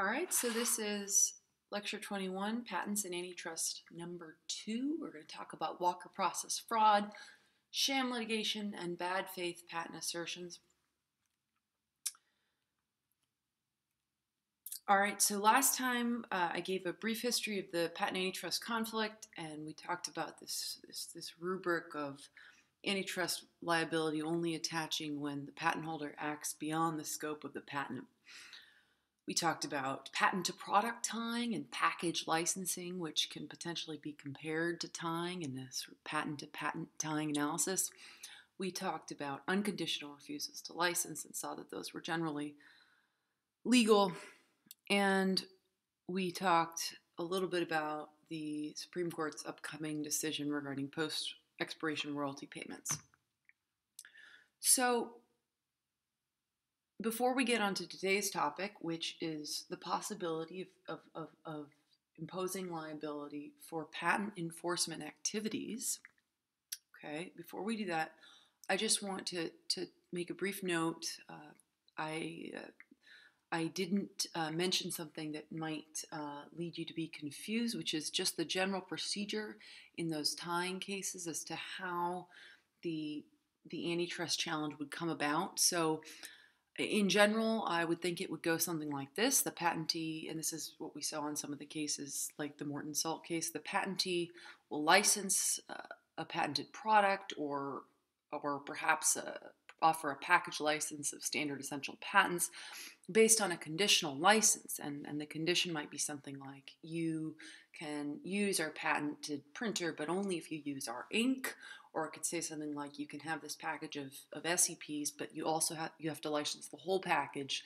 All right, so this is lecture 21, patents and antitrust number two. We're going to talk about Walker process fraud, sham litigation, and bad faith patent assertions. All right, so last time uh, I gave a brief history of the patent antitrust conflict, and we talked about this, this, this rubric of antitrust liability only attaching when the patent holder acts beyond the scope of the patent. We talked about patent to product tying and package licensing, which can potentially be compared to tying in this patent to patent tying analysis. We talked about unconditional refusals to license and saw that those were generally legal. And we talked a little bit about the Supreme Court's upcoming decision regarding post expiration royalty payments. So, before we get on to today's topic, which is the possibility of, of, of, of imposing liability for patent enforcement activities, okay, before we do that, I just want to, to make a brief note. Uh, I, uh, I didn't uh, mention something that might uh, lead you to be confused, which is just the general procedure in those tying cases as to how the the antitrust challenge would come about. So, in general, I would think it would go something like this the patentee, and this is what we saw in some of the cases, like the Morton Salt case, the patentee will license uh, a patented product or, or perhaps a, uh, offer a package license of standard essential patents based on a conditional license. And, and the condition might be something like you can use our patented printer, but only if you use our ink or it could say something like you can have this package of, of SEPs, but you also have you have to license the whole package,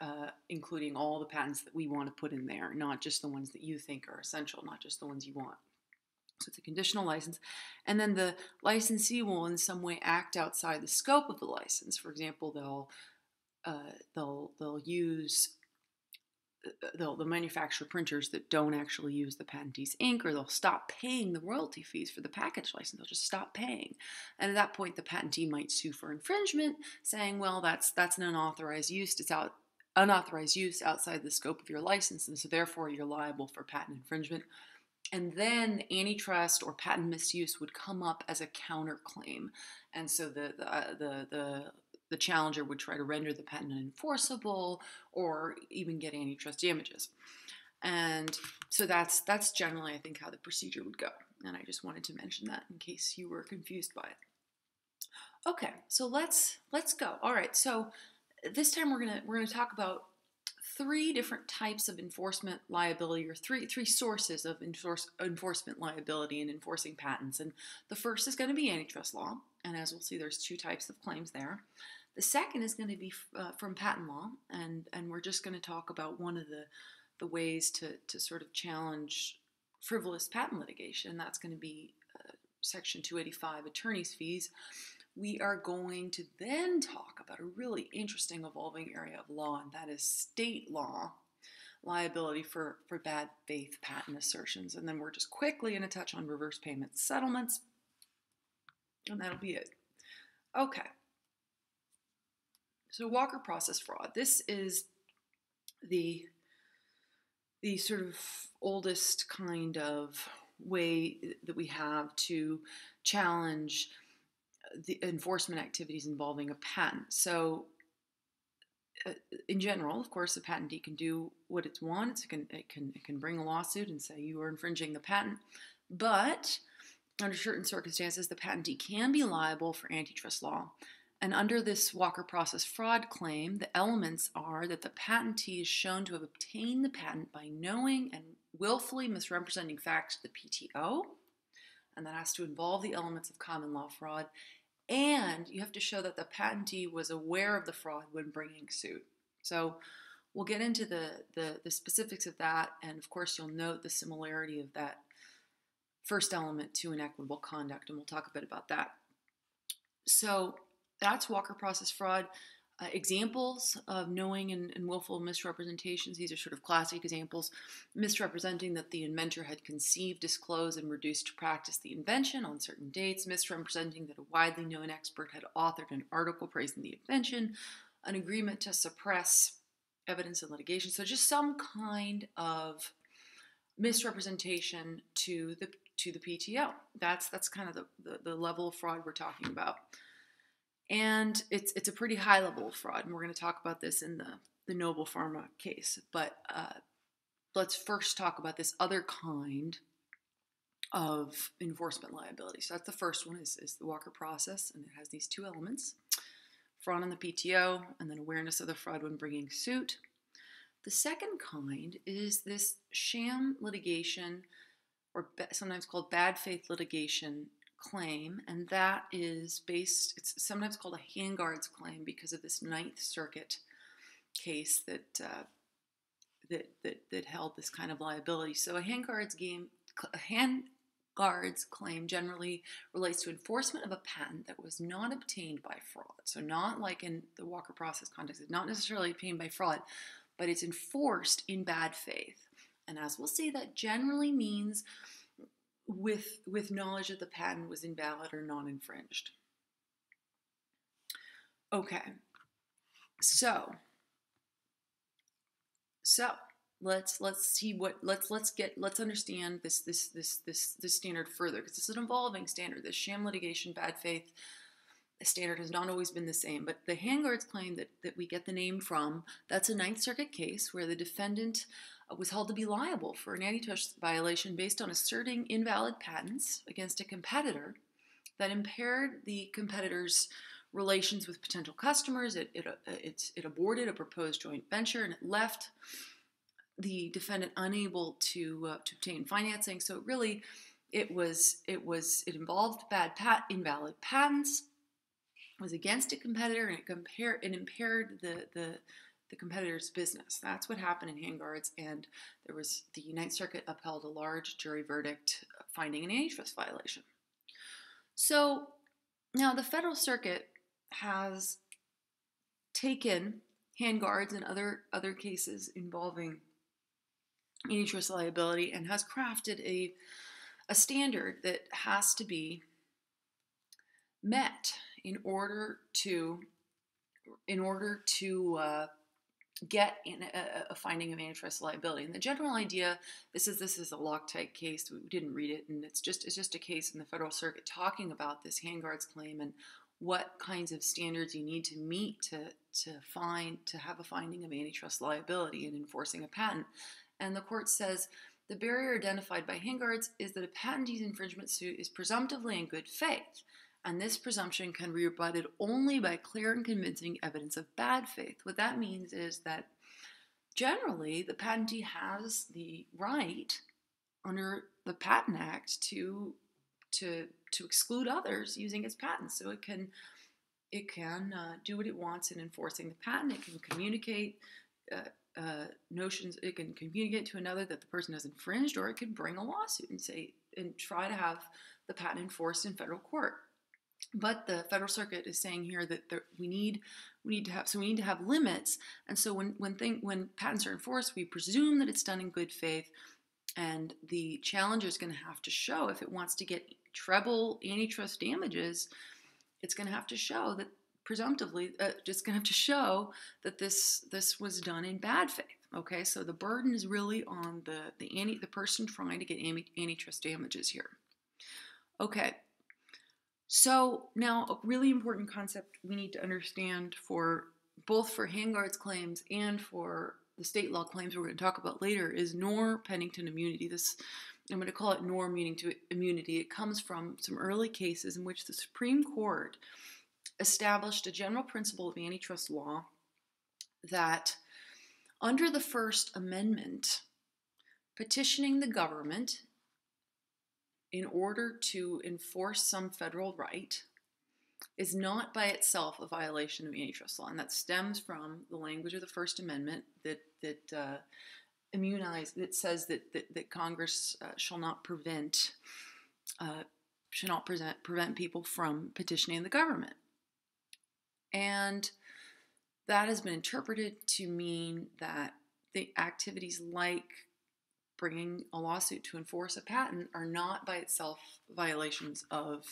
uh, including all the patents that we want to put in there, not just the ones that you think are essential, not just the ones you want. So it's a conditional license, and then the licensee will in some way act outside the scope of the license. For example, they'll uh, they'll they'll use they'll, manufacture printers that don't actually use the patentee's ink, or they'll stop paying the royalty fees for the package license. They'll just stop paying, and at that point, the patentee might sue for infringement, saying, "Well, that's that's an unauthorized use. It's out unauthorized use outside the scope of your license, and so therefore you're liable for patent infringement." And then antitrust or patent misuse would come up as a counterclaim, and so the the uh, the, the the challenger would try to render the patent unenforceable or even get antitrust damages. And so that's that's generally I think how the procedure would go. And I just wanted to mention that in case you were confused by it. Okay, so let's let's go. All right, so this time we're gonna we're gonna talk about three different types of enforcement liability or three three sources of enforce, enforcement liability in enforcing patents. And the first is going to be antitrust law, and as we'll see, there's two types of claims there. The second is going to be uh, from patent law, and, and we're just going to talk about one of the, the ways to, to sort of challenge frivolous patent litigation. That's going to be uh, Section 285 attorney's fees. We are going to then talk about a really interesting evolving area of law, and that is state law liability for, for bad faith patent assertions. And then we're just quickly going to touch on reverse payment settlements, and that'll be it. Okay, so Walker process fraud. This is the the sort of oldest kind of way that we have to challenge the enforcement activities involving a patent. So, uh, in general, of course, a patentee can do what it wants. It can, it can it can bring a lawsuit and say you are infringing the patent, but under certain circumstances, the patentee can be liable for antitrust law and under this Walker process fraud claim, the elements are that the patentee is shown to have obtained the patent by knowing and willfully misrepresenting facts to the PTO, and that has to involve the elements of common law fraud. And you have to show that the patentee was aware of the fraud when bringing suit. So we'll get into the, the, the specifics of that, and of course, you'll note the similarity of that first element to inequitable conduct, and we'll talk a bit about that. So, that's Walker process fraud. Uh, examples of knowing and, and, willful misrepresentations. These are sort of classic examples. Misrepresenting that the inventor had conceived, disclosed, and reduced to practice the invention on certain dates. Misrepresenting that a widely known expert had authored an article praising the invention. An agreement to suppress evidence in litigation. So just some kind of misrepresentation to the to the PTO. That's that's kind of the, the, the level of fraud we're talking about. And it's it's a pretty high level of fraud, and we're going to talk about this in the the Nobel Pharma case. But uh, let's first talk about this other kind of enforcement liability. So that's the first one is, is the Walker process, and it has these two elements: fraud on the PTO, and then awareness of the fraud when bringing suit. The second kind is this sham litigation, or sometimes called bad faith litigation claim, and that is based, it's sometimes called a Handgards claim because of this Ninth Circuit case that, uh, that, that, that held this kind of liability. So a Handgards game, a Handgards claim generally relates to enforcement of a patent that was not obtained by fraud. So not like in the Walker process context, it's not necessarily obtained by fraud, but it's enforced in bad faith. And as we'll see, that generally means with, with knowledge that the patent was invalid or non infringed. Okay, so so let's let's see what let's let's get let's understand this this this this this standard further because it's an evolving standard. This sham litigation, bad faith standard has not always been the same. But the Handgards claim that, that we get the name from, that's a Ninth Circuit case where the defendant uh, was held to be liable for an antitrust violation based on asserting invalid patents against a competitor that impaired the competitor's relations with potential customers. It, it, uh, it, it aborted a proposed joint venture and it left the defendant unable to, uh, to obtain financing. So it really, it was, it was, it involved bad pat, invalid patents was against a competitor and it compare it impaired the the the competitor's business. That's what happened in Handgards, and there was the Ninth Circuit upheld a large jury verdict finding an antitrust violation. So now the Federal Circuit has taken Handgards and other other cases involving antitrust liability and has crafted a a standard that has to be met in order to in order to uh, get a, a, finding of antitrust liability. And the general idea, this is this is a Loctite case. We didn't read it, and it's just it's just a case in the Federal Circuit talking about this Handgards claim and what kinds of standards you need to meet to to find to have a finding of antitrust liability in enforcing a patent. And the court says the barrier identified by Handgards is that a patentee's infringement suit is presumptively in good faith and this presumption can be rebutted only by clear and convincing evidence of bad faith. What that means is that generally the patentee has the right under the Patent Act to to to exclude others using its patents. So it can it can uh, do what it wants in enforcing the patent. It can communicate uh, uh, notions. It can communicate to another that the person has infringed, or it can bring a lawsuit and say and try to have the patent enforced in federal court. But the Federal Circuit is saying here that there, we need we need to have so we need to have limits. And so when when thing, when patents are enforced, we presume that it's done in good faith, and the challenger is going to have to show if it wants to get treble antitrust damages, it's going to have to show that presumptively uh, it's going to have to show that this this was done in bad faith. Okay, so the burden is really on the the anti, the person trying to get antitrust damages here. Okay, so now a really important concept we need to understand for both for Handgards claims and for the state law claims we're going to talk about later is Noerr Pennington immunity. This I'm going to call it Noerr Pennington immunity. It comes from some early cases in which the Supreme Court established a general principle of antitrust law that under the First Amendment, petitioning the government in order to enforce some federal right is not by itself a violation of antitrust law, and that stems from the language of the First Amendment that that uh, that says that that, that Congress uh, shall not prevent uh, shall not present, prevent people from petitioning the government, and that has been interpreted to mean that the activities like bringing a lawsuit to enforce a patent are not by itself violations of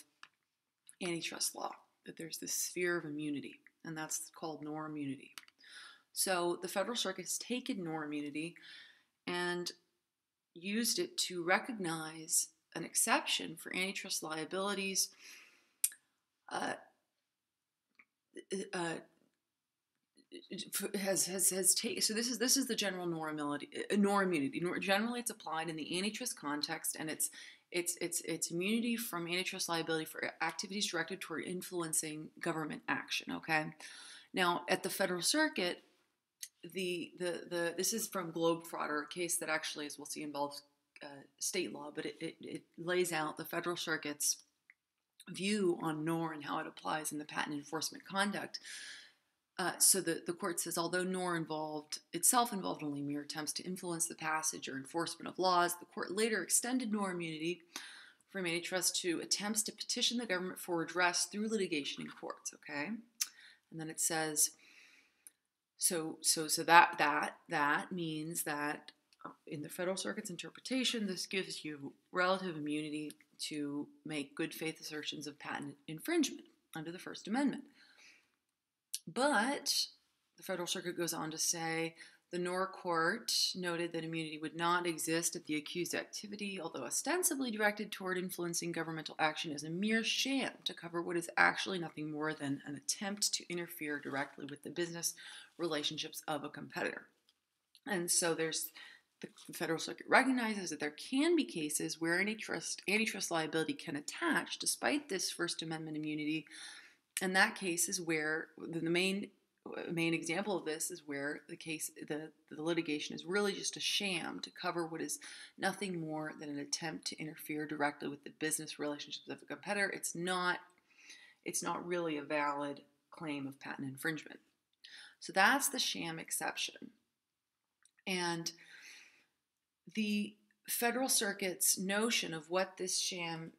antitrust law, that there's this sphere of immunity, and that's called Noerr immunity. So the Federal Circuit has taken Noerr immunity and used it to recognize an exception for antitrust liabilities. Uh, uh, has has has taken so this is this is the general Noerr immunity. Uh, Noerr immunity. Generally, it's applied in the antitrust context, and it's it's it's it's immunity from antitrust liability for activities directed toward influencing government action. Okay, now at the federal circuit, the the the this is from Globetrotter, a case that actually, as we'll see, involves uh, state law, but it, it it lays out the federal circuit's view on Noerr and how it applies in the patent enforcement conduct. Uh, so the, the court says, although Noerr involved itself involved only mere attempts to influence the passage or enforcement of laws, the court later extended Noerr immunity from antitrust to attempts to petition the government for redress through litigation in courts. Okay, and then it says, so so so that that that means that uh, in the federal circuit's interpretation, this gives you relative immunity to make good faith assertions of patent infringement under the First Amendment. But the Federal Circuit goes on to say the Noerr court noted that immunity would not exist if the accused activity, although ostensibly directed toward influencing governmental action, is a mere sham to cover what is actually nothing more than an attempt to interfere directly with the business relationships of a competitor. And so there's the Federal Circuit recognizes that there can be cases where antitrust, antitrust liability can attach despite this First Amendment immunity and that case is where the main main example of this is where the case the, the litigation is really just a sham to cover what is nothing more than an attempt to interfere directly with the business relationships of a competitor. It's not it's not really a valid claim of patent infringement. So that's the sham exception. And the federal circuit's notion of what this sham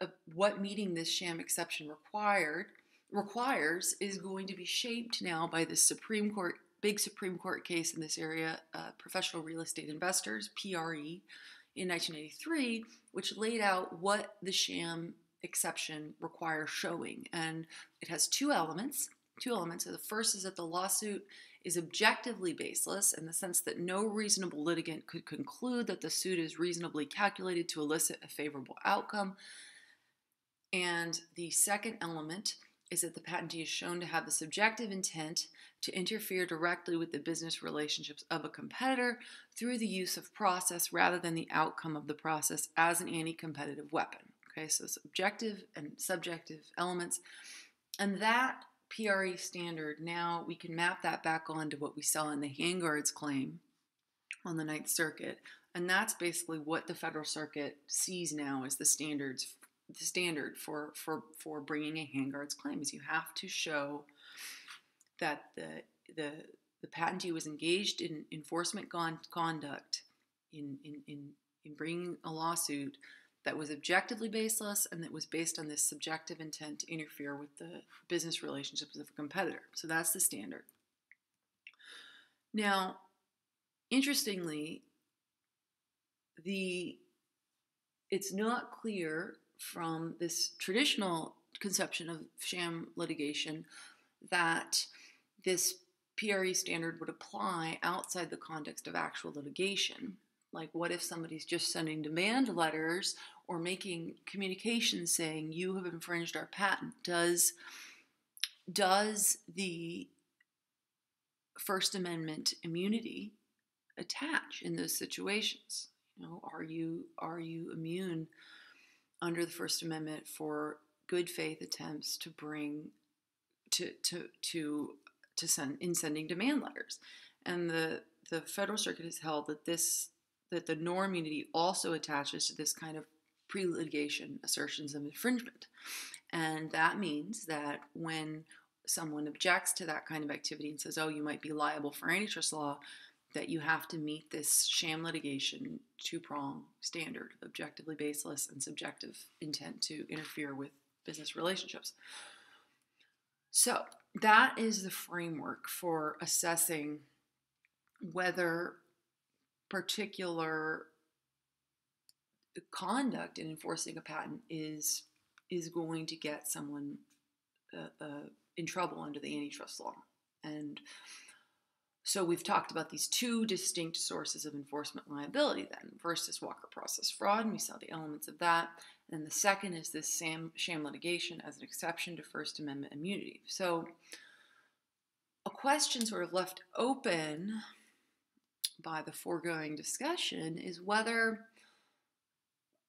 of what meeting this sham exception required requires is going to be shaped now by the Supreme Court, big Supreme Court case in this area, uh, Professional Real Estate Investors, PRE, in 1983, which laid out what the sham exception requires showing. And it has two elements. Two elements. So the first is that the lawsuit is objectively baseless in the sense that no reasonable litigant could conclude that the suit is reasonably calculated to elicit a favorable outcome. And the second element is that the patentee is shown to have the subjective intent to interfere directly with the business relationships of a competitor through the use of process rather than the outcome of the process as an anti competitive weapon. Okay, so subjective and subjective elements. And that PRE standard, now we can map that back onto what we saw in the Handgards claim on the Ninth Circuit. And that's basically what the Federal Circuit sees now as the standards the standard for for for bringing a Handgards claim is you have to show that the the the patentee was engaged in enforcement con- conduct in, in in in bringing a lawsuit that was objectively baseless and that was based on this subjective intent to interfere with the business relationships of a competitor. So that's the standard. Now, interestingly, the it's not clear from this traditional conception of sham litigation that this PRE standard would apply outside the context of actual litigation. Like, what if somebody's just sending demand letters or making communications saying you have infringed our patent? Does does the First Amendment immunity attach in those situations? You know, are you are you immune under the First Amendment for good faith attempts to bring to to to to send in sending demand letters, and the the Federal Circuit has held that this that the Noerr immunity also attaches to this kind of pre-litigation assertions of infringement, and that means that when someone objects to that kind of activity and says, "Oh, you might be liable for antitrust law," that you have to meet this sham litigation two prong standard objectively baseless and subjective intent to interfere with business relationships. So, that is the framework for assessing whether particular conduct in enforcing a patent is is going to get someone uh, uh, in trouble under the antitrust law. And So we've talked about these two distinct sources of enforcement liability then. First is Walker process fraud, and we saw the elements of that. And the second is this sham, sham litigation as an exception to First Amendment immunity. So a question sort of left open by the foregoing discussion is whether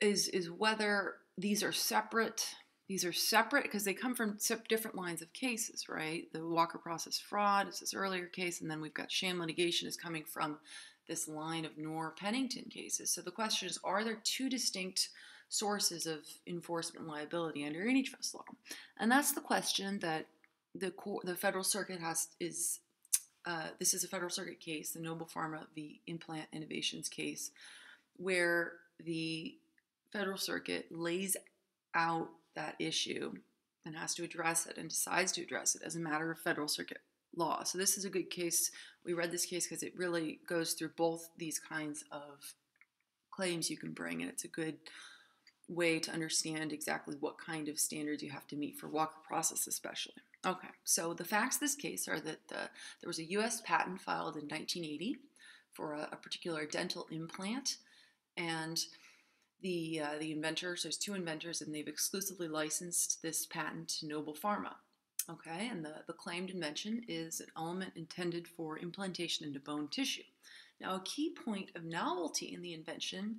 is is whether these are separate these are separate because they come from different lines of cases, right? The Walker process fraud is this earlier case, and then we've got sham litigation is coming from this line of Noerr Pennington cases. So the question is are there two distinct sources of enforcement liability under antitrust law? And that's the question that the, the Federal Circuit has is. Uh, this is a Federal Circuit case, the Nobel Pharma v. Implant Innovations case, where the Federal Circuit lays out that issue and has to address it and decides to address it as a matter of federal circuit law. So this is a good case. We read this case because it really goes through both these kinds of claims you can bring, and it's a good way to understand exactly what kind of standards you have to meet for Walker process, especially. Okay, so the facts of this case are that the, there was a U.S. patent filed in 1980 for a, a particular dental implant, and the uh, the inventors. There's two inventors, and they've exclusively licensed this patent to Nobel Pharma. Okay, and the, the claimed invention is an element intended for implantation into bone tissue. Now, a key point of novelty in the invention,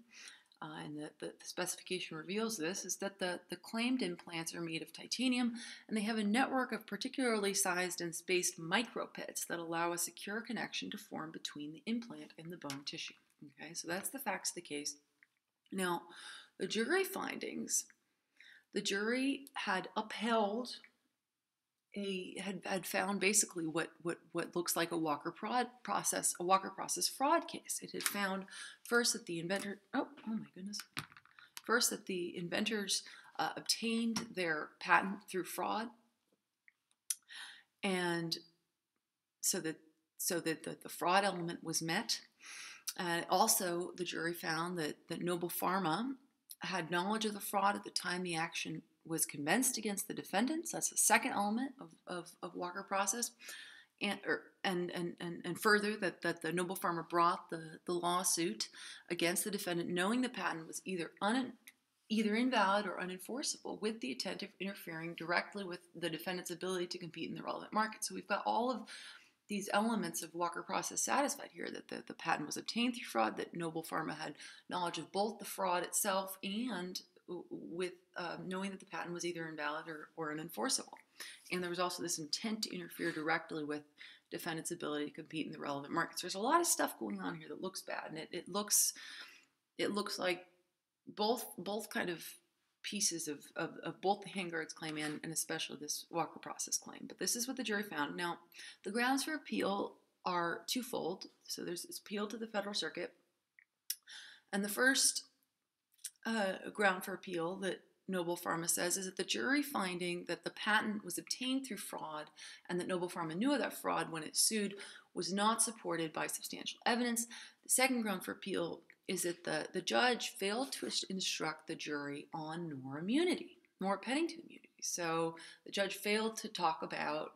uh, and the, the, the, specification reveals this, is that the, the claimed implants are made of titanium and they have a network of particularly sized and spaced micropits that allow a secure connection to form between the implant and the bone tissue. Okay, so that's the facts of the case. Now, the jury findings, the jury had upheld a had, had found basically what, what what looks like a Walker fraud process, a Walker process fraud case. It had found first that the inventor oh oh my goodness, first that the inventors uh, obtained their patent through fraud, and so that so that the, the fraud element was met. Uh, also, the jury found that, that Nobel Pharma had knowledge of the fraud at the time the action was commenced against the defendants. That's the second element of, of, of Walker process. And, or, and, and, and, and further, that, that the Nobel Pharma brought the, the lawsuit against the defendant knowing the patent was either un, either invalid or unenforceable with the intent of interfering directly with the defendant's ability to compete in the relevant market. So we've got all of these elements of Walker process satisfied here that the, the patent was obtained through fraud, that Nobel Pharma had knowledge of both the fraud itself and with uh, knowing that the patent was either invalid or, or unenforceable. And there was also this intent to interfere directly with defendants' ability to compete in the relevant markets. There's a lot of stuff going on here that looks bad, and it, it looks it looks like both both kind of pieces of, of, of both the Handgards claim and, and especially this Walker process claim. But this is what the jury found. Now, the grounds for appeal are twofold. So there's this appeal to the Federal Circuit. And the first uh, ground for appeal that Nobel Pharma says is that the jury finding that the patent was obtained through fraud and that Nobel Pharma knew of that fraud when it sued was not supported by substantial evidence. The second ground for appeal is that the, the judge failed to instruct the jury on Noerr immunity, Noerr Pennington immunity. So the judge failed to talk about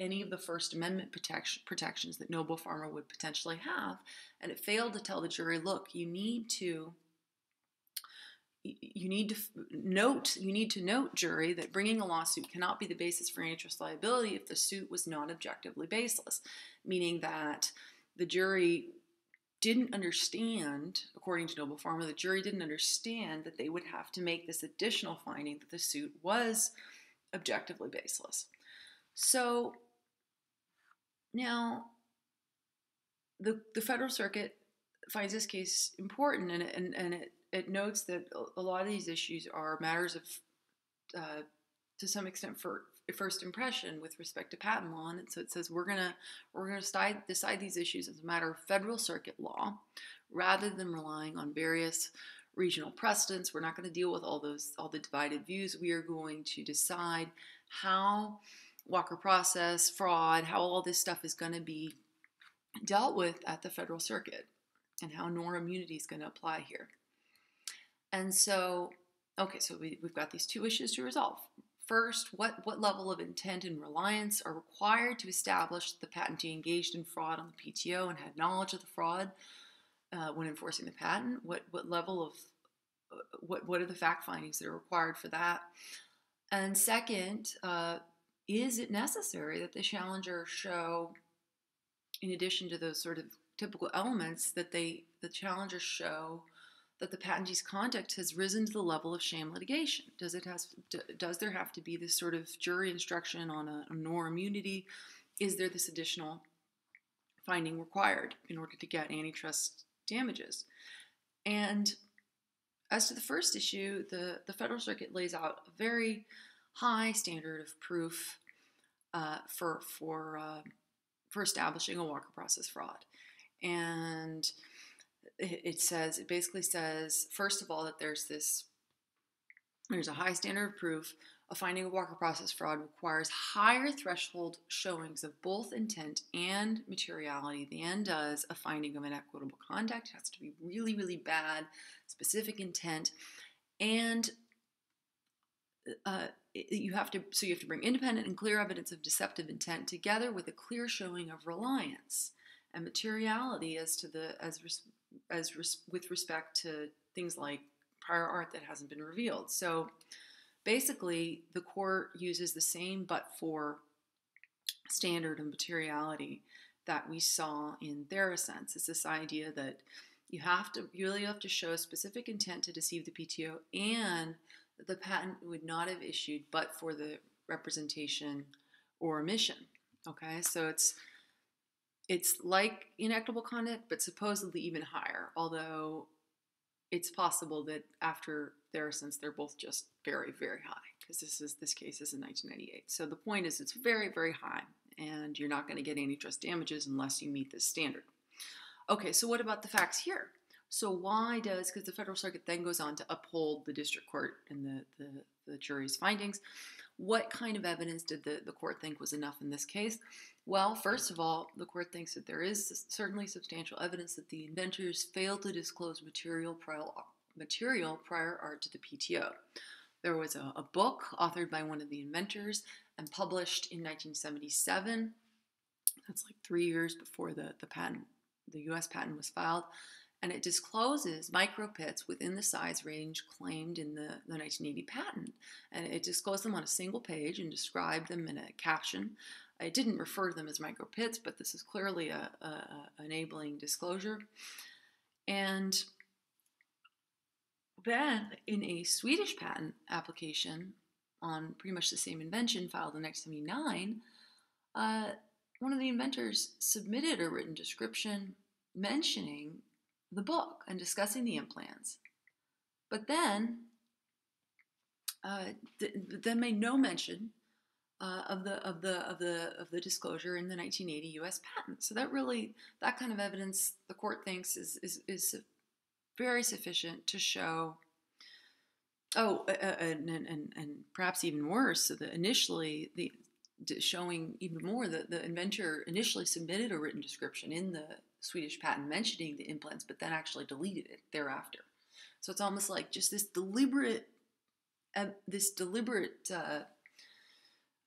any of the First Amendment protection, protections that Nobel Pharma would potentially have, and it failed to tell the jury, look, you need to you need to note you need to note jury that bringing a lawsuit cannot be the basis for antitrust liability if the suit was not objectively baseless meaning that the jury didn't understand, according to Nobel Pharma, the jury didn't understand that they would have to make this additional finding that the suit was objectively baseless. So now the, the Federal Circuit finds this case important and, and, and it, it notes that a lot of these issues are matters of, uh, to some extent, for first impression with respect to patent law, and so it says we're gonna we're gonna decide, decide these issues as a matter of federal circuit law, rather than relying on various regional precedents. We're not going to deal with all those all the divided views. We are going to decide how Walker process, fraud, how all this stuff is going to be dealt with at the federal circuit, and how Noerr immunity is going to apply here. And so, okay, so we, we've got these two issues to resolve First, what, what level of intent and reliance are required to establish that the patentee engaged in fraud on the PTO and had knowledge of the fraud uh, when enforcing the patent? What, what level of, uh, what, what are the fact findings that are required for that? And second, uh, is it necessary that the challenger show, in addition to those sort of typical elements, that they the challenger show that the patentee's conduct has risen to the level of sham litigation? Does it has does there have to be this sort of jury instruction on a, a Noerr immunity? Is there this additional finding required in order to get antitrust damages? And as to the first issue, the, the Federal Circuit lays out a very high standard of proof uh, for for uh, for establishing a Walker process fraud, and it says it basically says first of all that there's this there's a high standard of proof a finding of walker process fraud requires higher threshold showings of both intent and materiality than does a finding of inequitable conduct. It has to be really really bad specific intent and uh, you have to so you have to bring independent and clear evidence of deceptive intent together with a clear showing of reliance and materiality as to the as as res, with respect to things like prior art that hasn't been revealed. So basically, the court uses the same but for standard of materiality that we saw in TheraSense. It's this idea that you have to you really have to show specific intent to deceive the PTO and the patent would not have issued but for the representation or omission. Okay, so it's it's like inequitable conduct, but supposedly even higher, although it's possible that after TheraSense, they're both just very, very high because this is this case is in 1998. So the point is, it's very, very high, and you're not going to get antitrust damages unless you meet this standard. Okay, so what about the facts here? So why does because the Federal Circuit then goes on to uphold the district court and the, the, the jury's findings? What kind of evidence did the, the court think was enough in this case? Well, first of all, the court thinks that there is certainly substantial evidence that the inventors failed to disclose material prior, material prior art to the PTO. There was a, a book authored by one of the inventors and published in 1977. That's like three years before the, the patent, the US patent was filed and it discloses micropits within the size range claimed in the, the 1980 patent. And it disclosed them on a single page and described them in a caption. I didn't refer to them as micropits, but this is clearly a, a, enabling disclosure. And then in a Swedish patent application on pretty much the same invention filed in 1979, uh, one of the inventors submitted a written description mentioning the book and discussing the implants. But then, uh, th- then made no mention uh, of the of the of the of the disclosure in the 1980 U.S. patent. So that really that kind of evidence the court thinks is is, is very sufficient to show. Oh, and, and and perhaps even worse. So that initially the showing even more that the inventor initially submitted a written description in the Swedish patent mentioning the implants, but then actually deleted it thereafter. So it's almost like just this deliberate, uh, this deliberate uh,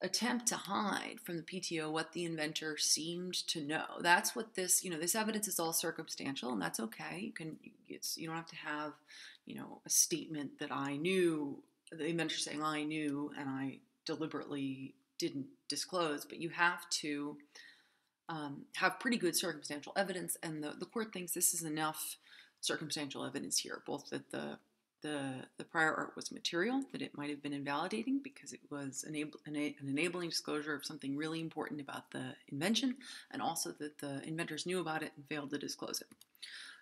attempt to hide from the PTO what the inventor seemed to know. That's what this, you know, this evidence is all circumstantial, and that's okay. You can, it's you don't have to have, you know, a statement that I knew, the inventor saying I knew, and I deliberately didn't disclose, but you have to um, have pretty good circumstantial evidence, and the, the court thinks this is enough circumstantial evidence here, both that the the, the prior art was material, that it might have been invalidating because it was enable, an, an enabling disclosure of something really important about the invention, and also that the inventors knew about it and failed to disclose it.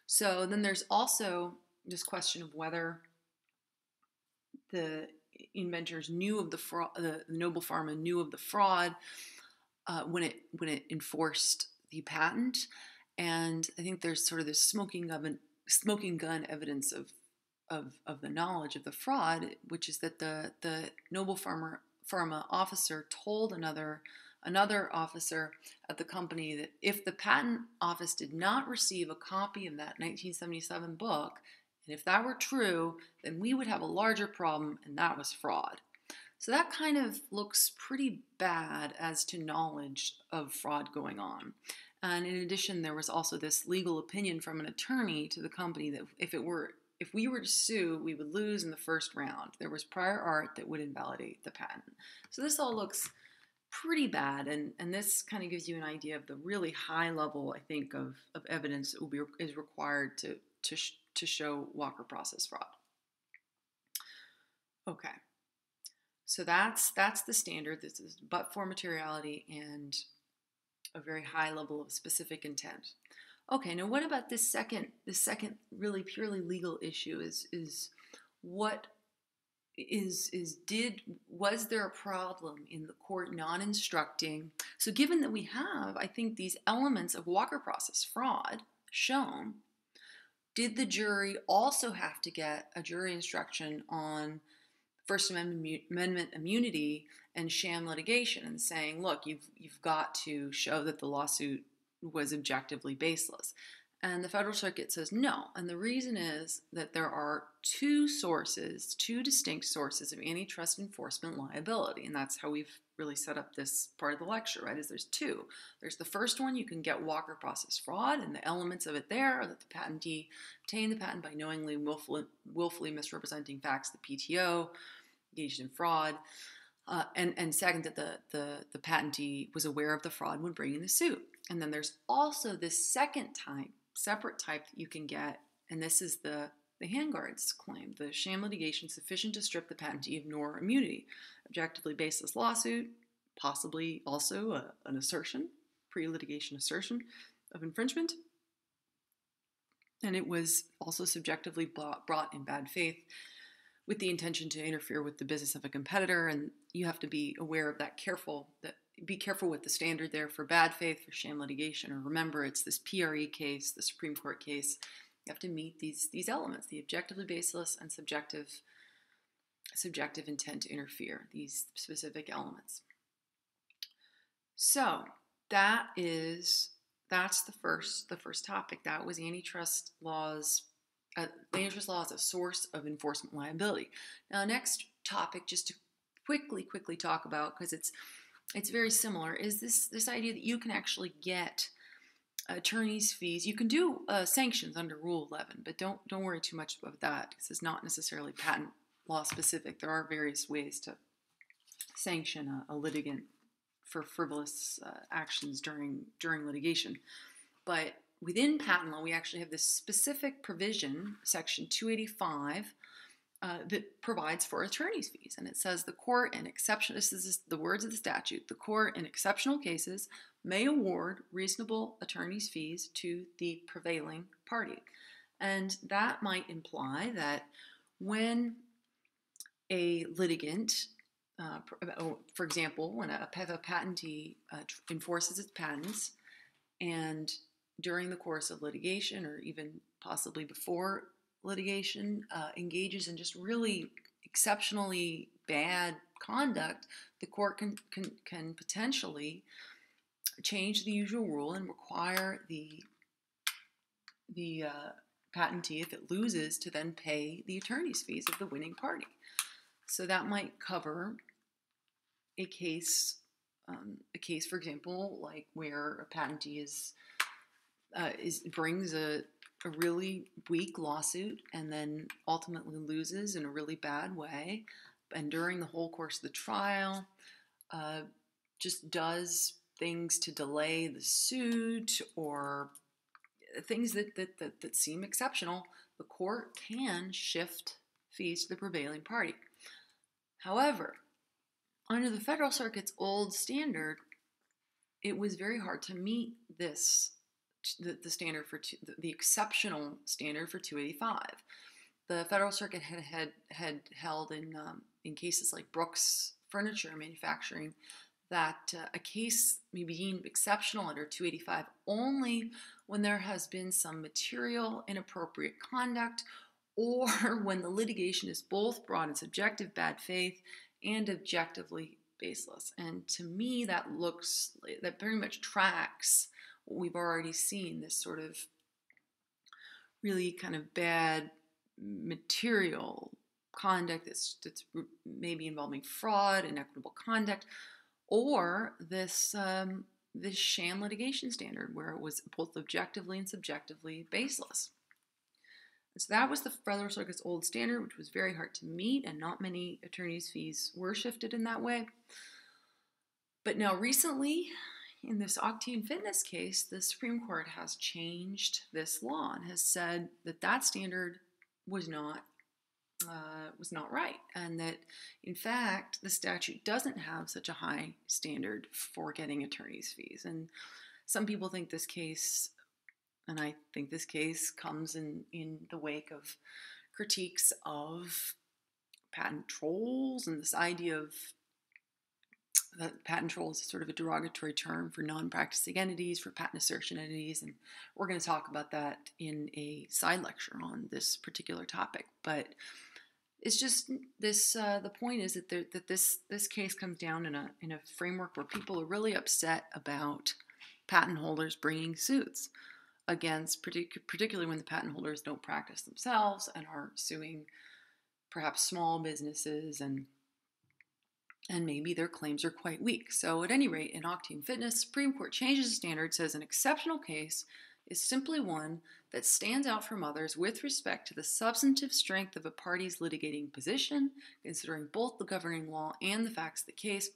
So then there's also this question of whether the inventors knew of the fraud, the Nobel Pharma knew of the fraud, uh, when it when it enforced the patent, and I think there's sort of this smoking gun smoking gun evidence of of of the knowledge of the fraud, which is that the the Nobel Pharma Pharma officer told another another officer at the company that if the patent office did not receive a copy of that 1977 book, and if that were true, then we would have a larger problem, and that was fraud. So that kind of looks pretty bad as to knowledge of fraud going on. And in addition, there was also this legal opinion from an attorney to the company that if it were if we were to sue, we would lose in the first round. There was prior art that would invalidate the patent. So this all looks pretty bad, and, and this kind of gives you an idea of the really high level, I think, of, of evidence that will be, is required to, to, sh- to show Walker process fraud. Okay, so that's that's the standard. This is but for materiality and a very high level of specific intent. Okay, now what about this second this second really purely legal issue is is what is is did was there a problem in the court non-instructing? So given that we have i think these elements of walker process fraud shown did the jury also have to get a jury instruction on first amendment, amendment immunity and sham litigation and saying look you've you've got to show that the lawsuit was objectively baseless. And the Federal Circuit says no. And the reason is that there are two sources, two distinct sources of antitrust enforcement liability. And that's how we've really set up this part of the lecture, right? Is there's two. There's the first one, you can get Walker process fraud, and the elements of it there are that the patentee obtained the patent by knowingly, willfully, willfully misrepresenting facts, the PTO, engaged in fraud. Uh, and, and second, that the, the, the patentee was aware of the fraud when bringing the suit. And then there's also this second type, separate type that you can get, and this is the the Handgards claim the sham litigation sufficient to strip the patentee of Noerr immunity, objectively baseless lawsuit, possibly also a, an assertion, pre-litigation assertion of infringement, and it was also subjectively brought in bad faith with the intention to interfere with the business of a competitor. And you have to be aware of that careful that be careful with the standard there for bad faith for sham litigation or remember it's this PRE case the Supreme Court case. You have to meet these these elements the objectively baseless and subjective subjective intent to interfere these specific elements. So that is that's the first the first topic. That was antitrust laws uh, antitrust law is a source of enforcement liability. Now next topic just to quickly quickly talk about because it's it's very similar is this this idea that you can actually get attorneys fees. You can do uh, sanctions under rule 11 but don't don't worry too much about that because it's not necessarily patent law specific. There are various ways to sanction a, a litigant for frivolous uh, actions during during litigation. But within patent law we actually have this specific provision section 285 uh, that provides for attorney's fees. And it says the court, in exception, this is the words of the statute, the court, in exceptional cases, may award reasonable attorney's fees to the prevailing party. And that might imply that when a litigant, uh, oh, for example, when a, a patentee uh, enforces its patents and during the course of litigation or even possibly before litigation uh, engages in just really exceptionally bad conduct, the court can, can, can potentially change the usual rule and require the the uh, patentee, if it loses, to then pay the attorney's fees of the winning party. So that might cover a case, um, a case, for example, like where a patentee is uh, is brings a a really weak lawsuit and then ultimately loses in a really bad way. And during the whole course of the trial, uh, just does things to delay the suit or things that, that, that, that seem exceptional, the court can shift fees to the prevailing party. However, under the Federal Circuit's old standard, it was very hard to meet this the, the standard for two, the, the exceptional standard for 285. The Federal Circuit had had, had held in um, in cases like Brooks Furniture Manufacturing that uh, a case may be deemed exceptional under 285 only when there has been some material inappropriate conduct or when the litigation is both brought in subjective bad faith and objectively baseless. And to me, that looks that very much tracks we've already seen this sort of really kind of bad material conduct that's, that's maybe involving fraud, inequitable conduct, or this um, this sham litigation standard where it was both objectively and subjectively baseless. so that was the Federal Circuit's old standard, which was very hard to meet, and not many attorneys' fees were shifted in that way. But now, recently, in this Octane Fitness case, the Supreme Court has changed this law and has said that that standard was not uh, was not right, and that in fact the statute doesn't have such a high standard for getting attorneys' fees. And some people think this case, and I think this case comes in in the wake of critiques of patent trolls and this idea of that patent troll is sort of a derogatory term for non-practicing entities, for patent assertion entities, and we're going to talk about that in a side lecture on this particular topic. But it's just this. Uh, the point is that there, that this this case comes down in a in a framework where people are really upset about patent holders bringing suits against, partic- particularly when the patent holders don't practice themselves and are suing perhaps small businesses and and maybe their claims are quite weak. So, at any rate, in Octane Fitness, Supreme Court changes the standard, says an exceptional case is simply one that stands out from others with respect to the substantive strength of a party's litigating position, considering both the governing law and the facts of the case,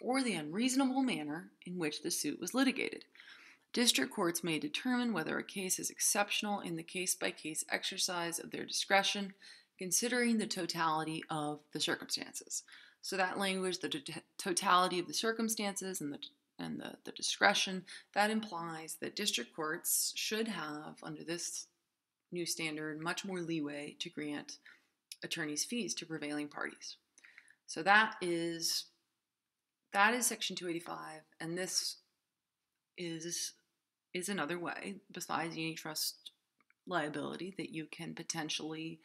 or the unreasonable manner in which the suit was litigated. District courts may determine whether a case is exceptional in the case by case exercise of their discretion, considering the totality of the circumstances. So that language, the totality of the circumstances and the and the, the discretion, that implies that district courts should have, under this new standard, much more leeway to grant attorneys' fees to prevailing parties. So that is that is section 285 and this is is another way besides antitrust liability that you can potentially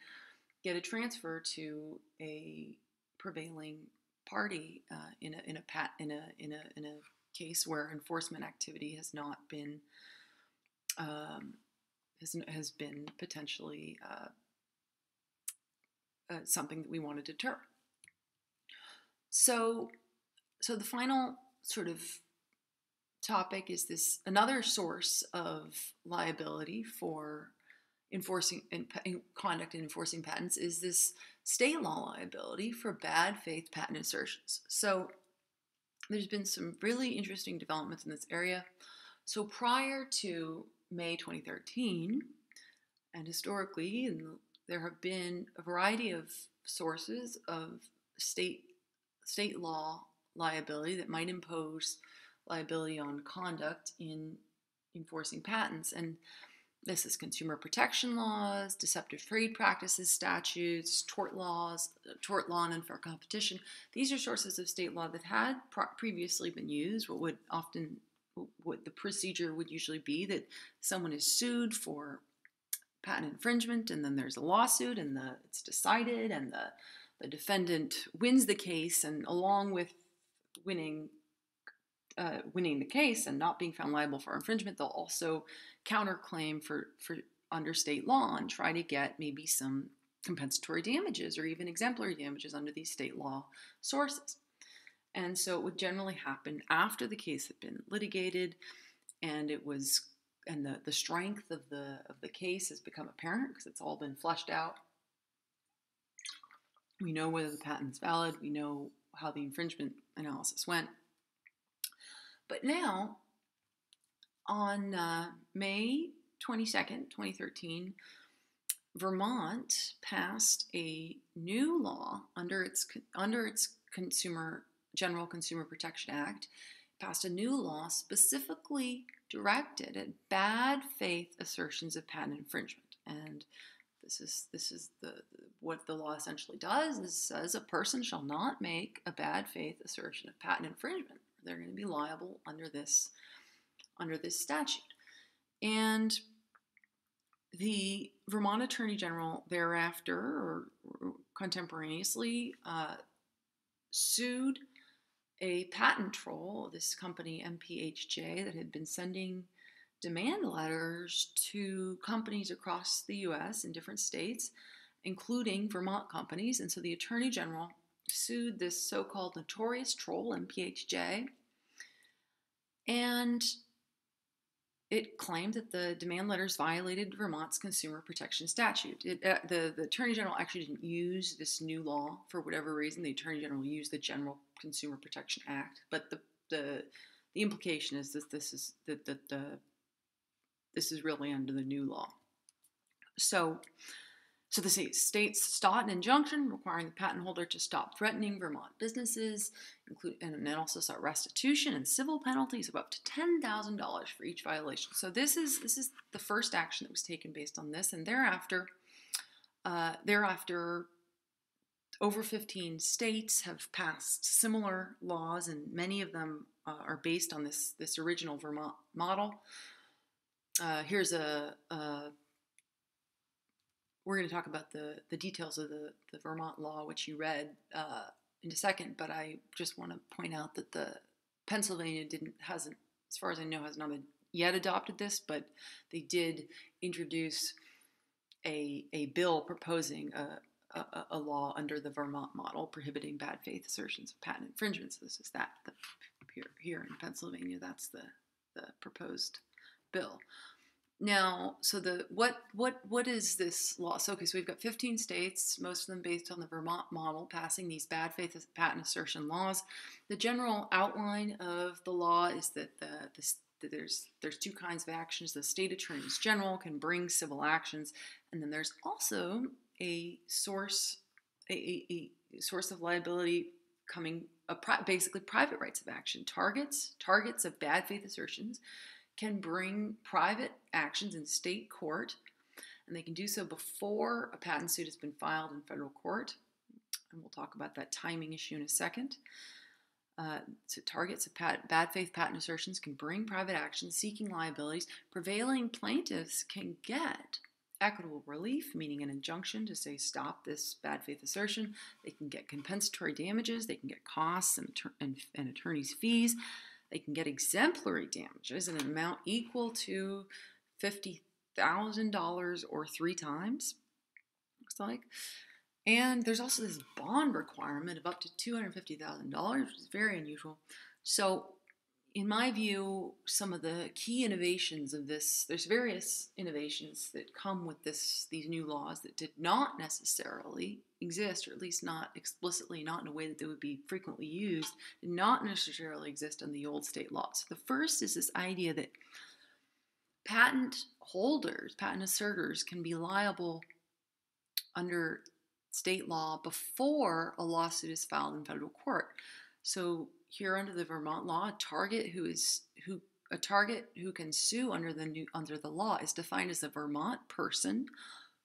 get a transfer to a prevailing party uh, in a in a pat in a in a in a case where enforcement activity has not been um, has has been potentially uh, uh, something that we want to deter. So, so the final sort of topic is this another source of liability for enforcing in, in conduct and enforcing patents is this state law liability for bad faith patent assertions. So there's been some really interesting developments in this area. So prior to May 2013, and historically, there have been a variety of sources of state state law liability that might impose liability on conduct in enforcing patents. And this is consumer protection laws, deceptive trade practices statutes, tort laws, uh, tort law and unfair competition. These are sources of state law that had previously been used. What would often, what the procedure would usually be that someone is sued for patent infringement, and then there's a lawsuit, and the it's decided, and the the defendant wins the case, and along with winning uh, winning the case and not being found liable for infringement, they'll also counterclaim for, for under state law and try to get maybe some compensatory damages or even exemplary damages under these state law sources. And so it would generally happen after the case had been litigated and it was and the, the strength of the of the case has become apparent because it's all been fleshed out. We know whether the patent's valid, we know how the infringement analysis went. But now on uh, May 22nd, 2013, Vermont passed a new law under its under its Consumer General Consumer Protection Act, passed a new law specifically directed at bad faith assertions of patent infringement. And this is this is the what the law essentially does is says a person shall not make a bad faith assertion of patent infringement. They're going to be liable under this under this statute. And the Vermont Attorney General thereafter, or, contemporaneously, uh, sued a patent troll, this company MPHJ, that had been sending demand letters to companies across the US in different states, including Vermont companies. And so the Attorney General sued this so called notorious troll, MPHJ, and it claimed that the demand letters violated Vermont's consumer protection statute. It, uh, the, the Attorney General actually didn't use this new law for whatever reason. The Attorney General used the General Consumer Protection Act, but the the, the implication is that this is that, that the this is really under the new law. So so the states sought an injunction requiring the patent holder to stop threatening Vermont businesses, include, and then also sought restitution and civil penalties of up to ten thousand dollars for each violation. So this is this is the first action that was taken based on this, and thereafter, uh, thereafter, over 15 states have passed similar laws, and many of them uh, are based on this this original Vermont model. Uh, here's a, a we're going to talk about the, the details of the, the Vermont law, which you read uh, in a second, but I just want to point out that the Pennsylvania didn't hasn't, as far as I know, has not yet adopted this, but they did introduce a a bill proposing a, a, a law under the Vermont model prohibiting bad faith assertions of patent infringements. So this is that the, here here in Pennsylvania. That's the the proposed bill. Now, so the what what what is this law? So, okay, so we've got 15 states, most of them based on the Vermont model, passing these bad faith patent assertion laws. The general outline of the law is that the, the there's there's two kinds of actions. The state attorneys general can bring civil actions, and then there's also a source a, a, a source of liability coming a pri- basically private rights of action targets targets of bad faith assertions can bring private actions in state court, and they can do so before a patent suit has been filed in federal court. And we'll talk about that timing issue in a second. Uh, so targets of pat- bad faith patent assertions can bring private actions seeking liabilities. Prevailing plaintiffs can get equitable relief, meaning an injunction to say stop this bad faith assertion. They can get compensatory damages. They can get costs and, and, and attorney's fees. They can get exemplary damages in an amount equal to $50,000 or three times, looks like. And there's also this bond requirement of up to $250,000, which is very unusual. So in my view, some of the key innovations of this, there's various innovations that come with this these new laws that did not necessarily exist, or at least not explicitly, not in a way that they would be frequently used, did not necessarily exist in the old state laws. The first is this idea that patent holders, patent asserters can be liable under state law before a lawsuit is filed in federal court. So here under the Vermont law, a target who is who a target who can sue under the new under the law is defined as a Vermont person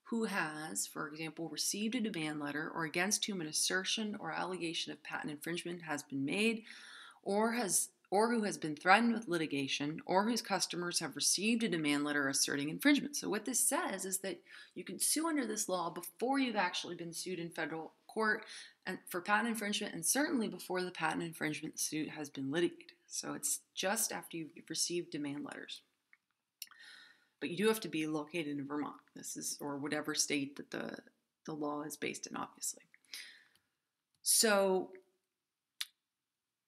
who has, for example, received a demand letter or against whom an assertion or allegation of patent infringement has been made or has or who has been threatened with litigation or whose customers have received a demand letter asserting infringement. So what this says is that you can sue under this law before you've actually been sued in federal court and for patent infringement, and certainly before the patent infringement suit has been litigated. So it's just after you've received demand letters. But you do have to be located in Vermont. This is, or whatever state that the, the law is based in, obviously. So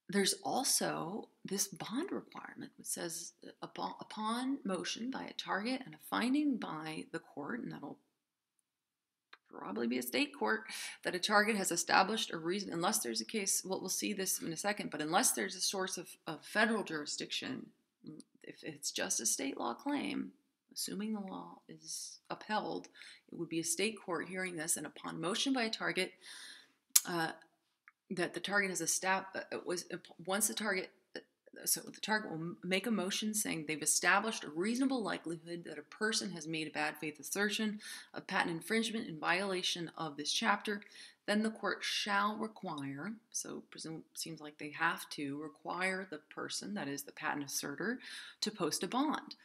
there's also this bond requirement which says upon, upon motion by a target and a finding by the court, and that'll probably be a state court, that a target has established a reason, unless there's a case, well, we'll see this in a second, but unless there's a source of, of federal jurisdiction, if it's just a state law claim, assuming the law is upheld, it would be a state court hearing this, and upon motion by a target, uh, that the target has established, uh, was once the target so the target will make a motion saying they've established a reasonable likelihood that a person has made a bad faith assertion of patent infringement in violation of this chapter. Then the court shall require so presume seems like they have to require the person that is the patent asserter to post a bond.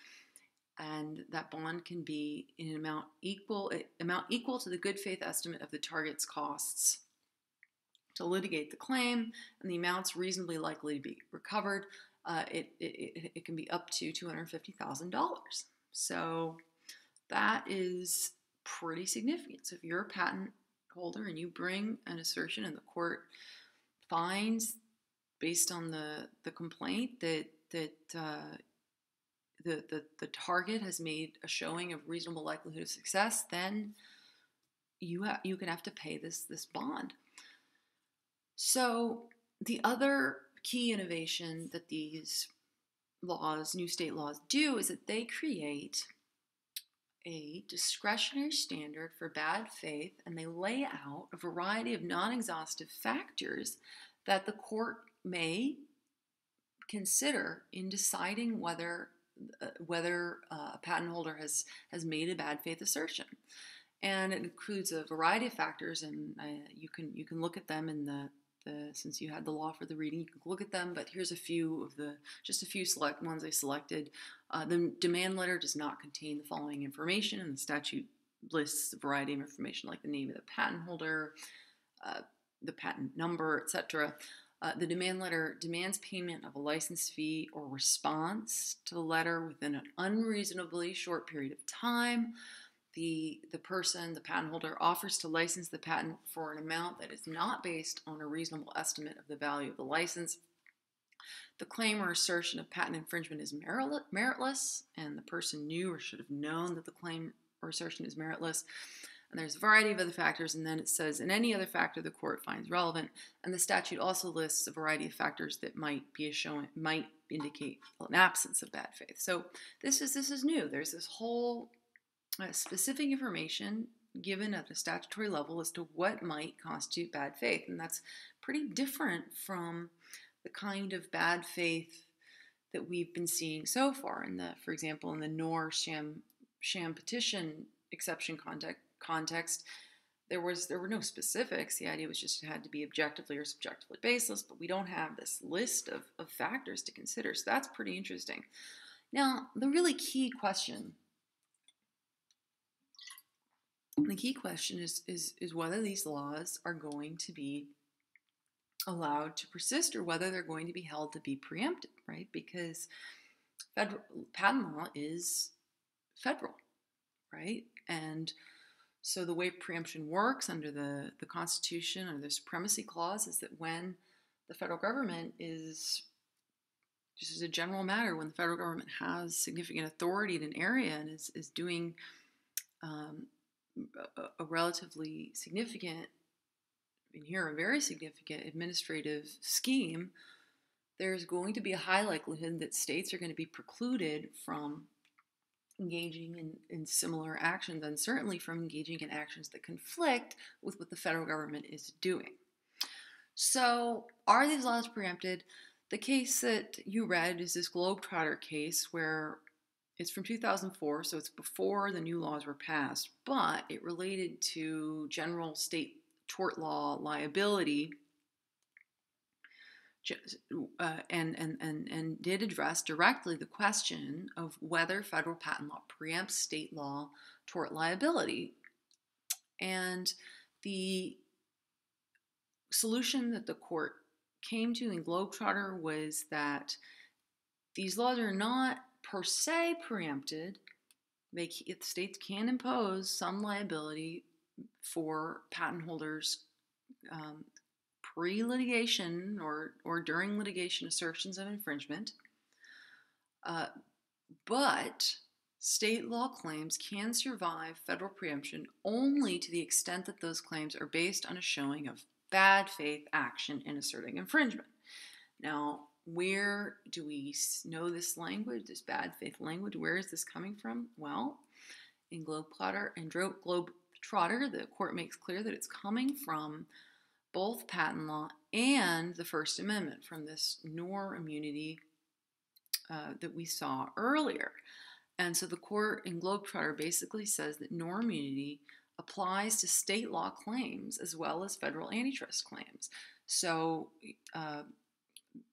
And that bond can be in an amount equal eh, amount equal to the good faith estimate of the target's costs to litigate the claim, and the amounts reasonably likely to be recovered, uh, it, it, it can be up to $250,000. So that is pretty significant. So if you're a patent holder and you bring an assertion and the court finds based on the, the complaint that that uh, the, the the target has made a showing of reasonable likelihood of success, then you ha- you can have to pay this this bond. So the other key innovation that these laws, new state laws, do is that they create a discretionary standard for bad faith and they lay out a variety of non exhaustive factors that the court may consider in deciding whether uh, whether uh, a patent holder has has made a bad faith assertion. And it includes a variety of factors and uh, you can you can look at them in the the, since you had the law for the reading, you can look at them. But here's a few of the just a few select ones I selected. Uh, the demand letter does not contain the following information, and the statute lists a variety of information like the name of the patent holder, uh, the patent number, etc. Uh, the demand letter demands payment of a license fee or response to the letter within an unreasonably short period of time the, the person, the patent holder, offers to license the patent for an amount that is not based on a reasonable estimate of the value of the license. The claim or assertion of patent infringement is meritless, and the person knew or should have known that the claim or assertion is meritless. And there's a variety of other factors, and then it says, in any other factor the court finds relevant. And the statute also lists a variety of factors that might be a showing, might indicate an absence of bad faith. So this is this is new. There's this whole specific information given at the statutory level as to what might constitute bad faith. And that's pretty different from the kind of bad faith that we've been seeing so far in the, for example, in the Noerr sham, sham petition exception context, context there was there were no specifics. The idea was just it had to be objectively or subjectively baseless, but we don't have this list of, of factors to consider. So that's pretty interesting. Now, the really key question the key question is, is, is whether these laws are going to be allowed to persist or whether they're going to be held to be preempted, right? Because federal patent law is federal, right? And so the way preemption works under the, the Constitution or the Supremacy Clause is that when the federal government is just as a general matter, when the federal government has significant authority in an area and is, is doing um, a, relatively significant, and here a very significant administrative scheme, there's going to be a high likelihood that states are going to be precluded from engaging in, in similar actions and certainly from engaging in actions that conflict with what the federal government is doing. So, are these laws preempted? The case that you read is this Globetrotter case where it's from 2004, so it's before the new laws were passed, but it related to general state tort law liability uh, and, and, and, and did address directly the question of whether federal patent law preempts state law tort liability. And the solution that the court came to in Globetrotter was that these laws are not per se preempted. They, states can impose some liability for patent holders um, pre litigation or, or during litigation assertions of infringement. Uh, but state law claims can survive federal preemption only to the extent that those claims are based on a showing of bad faith action in asserting infringement. Now, where do we know this language, this bad faith language? Where is this coming from? Well, in Globetrotter and Globetrotter, the court makes clear that it's coming from both patent law and the First Amendment, from this Noerr immunity uh, that we saw earlier. And so the court in Globetrotter basically says that Noerr immunity applies to state law claims as well as federal antitrust claims. So uh,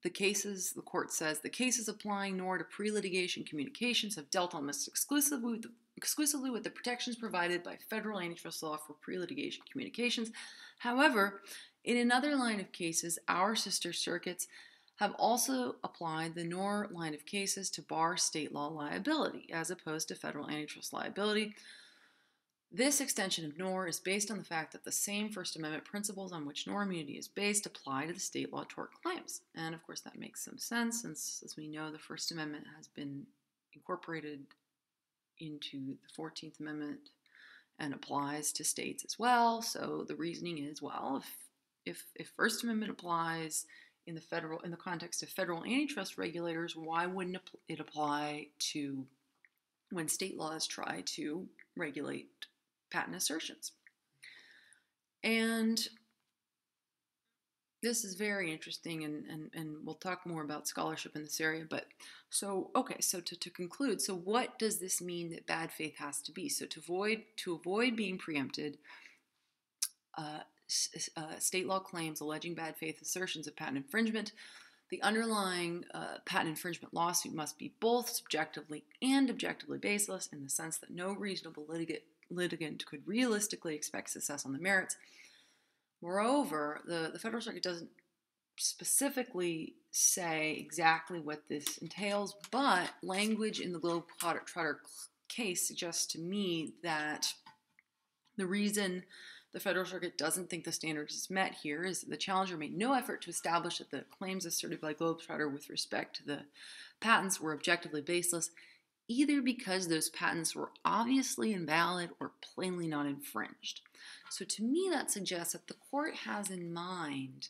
the cases, the court says, the cases applying Noerr to pre litigation communications have dealt almost exclusively with, the, exclusively with the protections provided by federal antitrust law for pre litigation communications. However, in another line of cases, our sister circuits have also applied the Noerr line of cases to bar state law liability as opposed to federal antitrust liability. This extension of Noerr is based on the fact that the same First Amendment principles on which Noerr immunity is based apply to the state law tort claims. And of course, that makes some sense since, as we know, the First Amendment has been incorporated into the 14th Amendment and applies to states as well. So the reasoning is well, if, if, if First Amendment applies in the federal in the context of federal antitrust regulators, why wouldn't it apply to when state laws try to regulate patent assertions. And this is very interesting, and, and, and we'll talk more about scholarship in this area. But so, okay, so to, to conclude, so what does this mean that bad faith has to be? So to avoid to avoid being preempted, uh, uh, state law claims alleging bad faith assertions of patent infringement, the underlying uh, patent infringement lawsuit must be both subjectively and objectively baseless in the sense that no reasonable litigant litigant could realistically expect success on the merits. Moreover, the, the Federal Circuit doesn't specifically say exactly what this entails, but language in the Globetrotter case suggests to me that the reason the Federal Circuit doesn't think the standard is met here is that the challenger made no effort to establish that the claims asserted by Globetrotter with respect to the patents were objectively baseless either because those patents were obviously invalid or plainly not infringed. So to me, that suggests that the court has in mind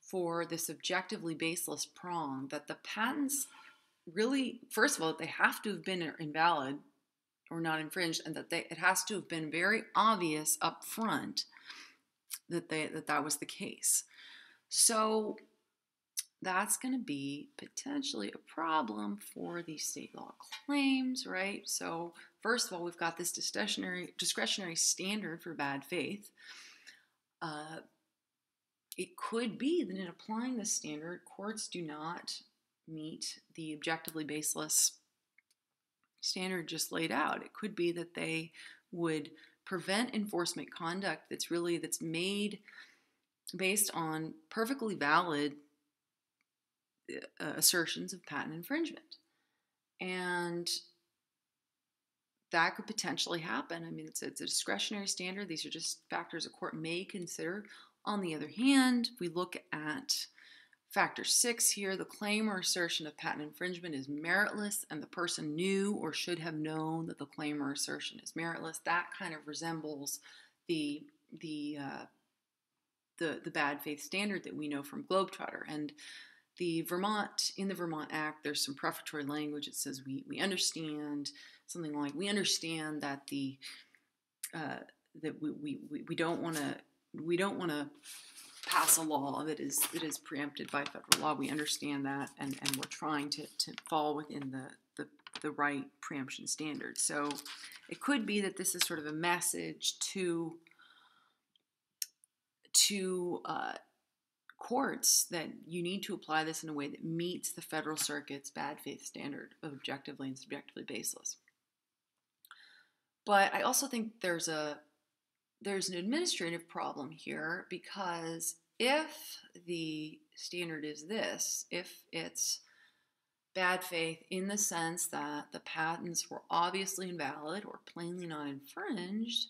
for this objectively baseless prong that the patents really, first of all, they have to have been invalid or not infringed, and that they, it has to have been very obvious up front that they that that was the case. So that's going to be potentially a problem for these state law claims, right? So, first of all, we've got this discretionary discretionary standard for bad faith. Uh, it could be that in applying this standard, courts do not meet the objectively baseless standard just laid out. It could be that they would prevent enforcement conduct that's really that's made based on perfectly valid uh, assertions of patent infringement. And that could potentially happen. I mean, it's, it's a discretionary standard. These are just factors a court may consider. On the other hand, we look at factor six here the claim or assertion of patent infringement is meritless, and the person knew or should have known that the claim or assertion is meritless. That kind of resembles the the uh, the the bad faith standard that we know from Globetrotter. And the Vermont, in the Vermont Act, there's some prefatory language. It says we, we understand something like we understand that the uh, that we, we, we don't want to we don't want to pass a law that is that is preempted by federal law. We understand that, and, and we're trying to, to fall within the, the the right preemption standards. So it could be that this is sort of a message to to uh, courts that you need to apply this in a way that meets the Federal Circuit's bad faith standard of objectively and subjectively baseless. But I also think there's a there's an administrative problem here because if the standard is this, if it's bad faith in the sense that the patents were obviously invalid or plainly not infringed,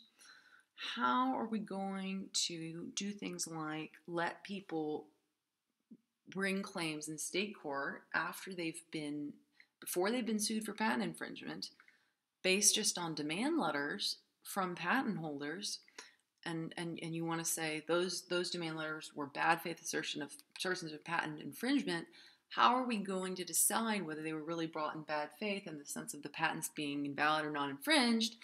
how are we going to do things like let people bring claims in state court after they've been before they've been sued for patent infringement based just on demand letters from patent holders? And and, and you want to say those those demand letters were bad faith assertion of assertions of patent infringement. How are we going to decide whether they were really brought in bad faith in the sense of the patents being invalid or not infringed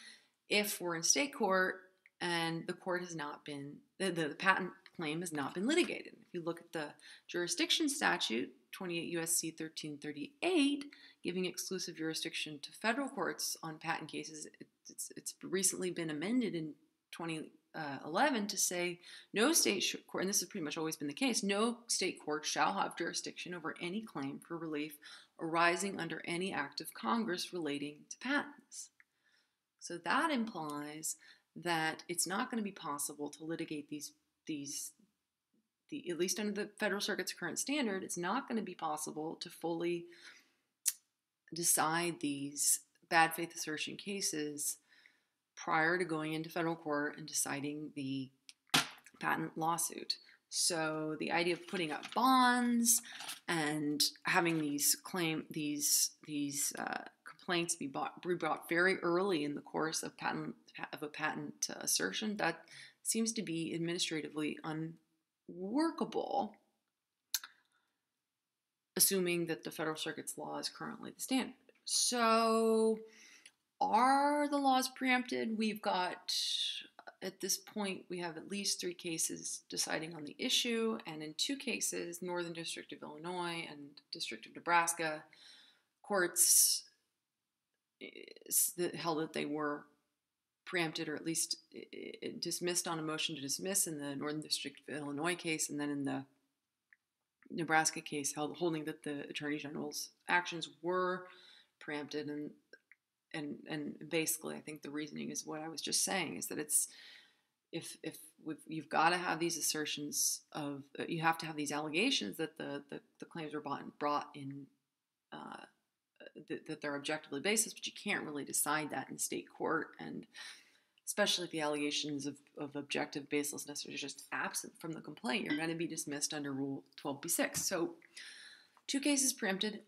if we're in state court and the court has not been the, the, patent claim has not been litigated. If you look at the jurisdiction statute, 28 USC 1338, giving exclusive jurisdiction to federal courts on patent cases, it's, it's recently been amended in 2011 uh, to say no state court, and this has pretty much always been the case, no state court shall have jurisdiction over any claim for relief arising under any act of Congress relating to patents. So that implies that it's not going to be possible to litigate these these the at least under the federal circuit's current standard it's not going to be possible to fully decide these bad faith assertion cases prior to going into federal court and deciding the patent lawsuit. So the idea of putting up bonds and having these claim these these uh, complaints be brought, be brought very early in the course of patent of a patent uh, assertion that seems to be administratively unworkable, assuming that the Federal Circuit's law is currently the standard. So, are the laws preempted? We've got at this point, we have at least three cases deciding on the issue, and in two cases, Northern District of Illinois and District of Nebraska, courts held that they were preempted or at least dismissed on a motion to dismiss in the Northern District of Illinois case, and then in the Nebraska case, held holding that the Attorney General's actions were preempted and and and basically, I think the reasoning is what I was just saying: is that it's if if you've got to have these assertions of uh, you have to have these allegations that the the, the claims were brought, brought in uh, that, that they're objectively basis, but you can't really decide that in state court, and especially if the allegations of, of objective baselessness are just absent from the complaint, you're going to be dismissed under Rule 12b6. So, two cases preempted.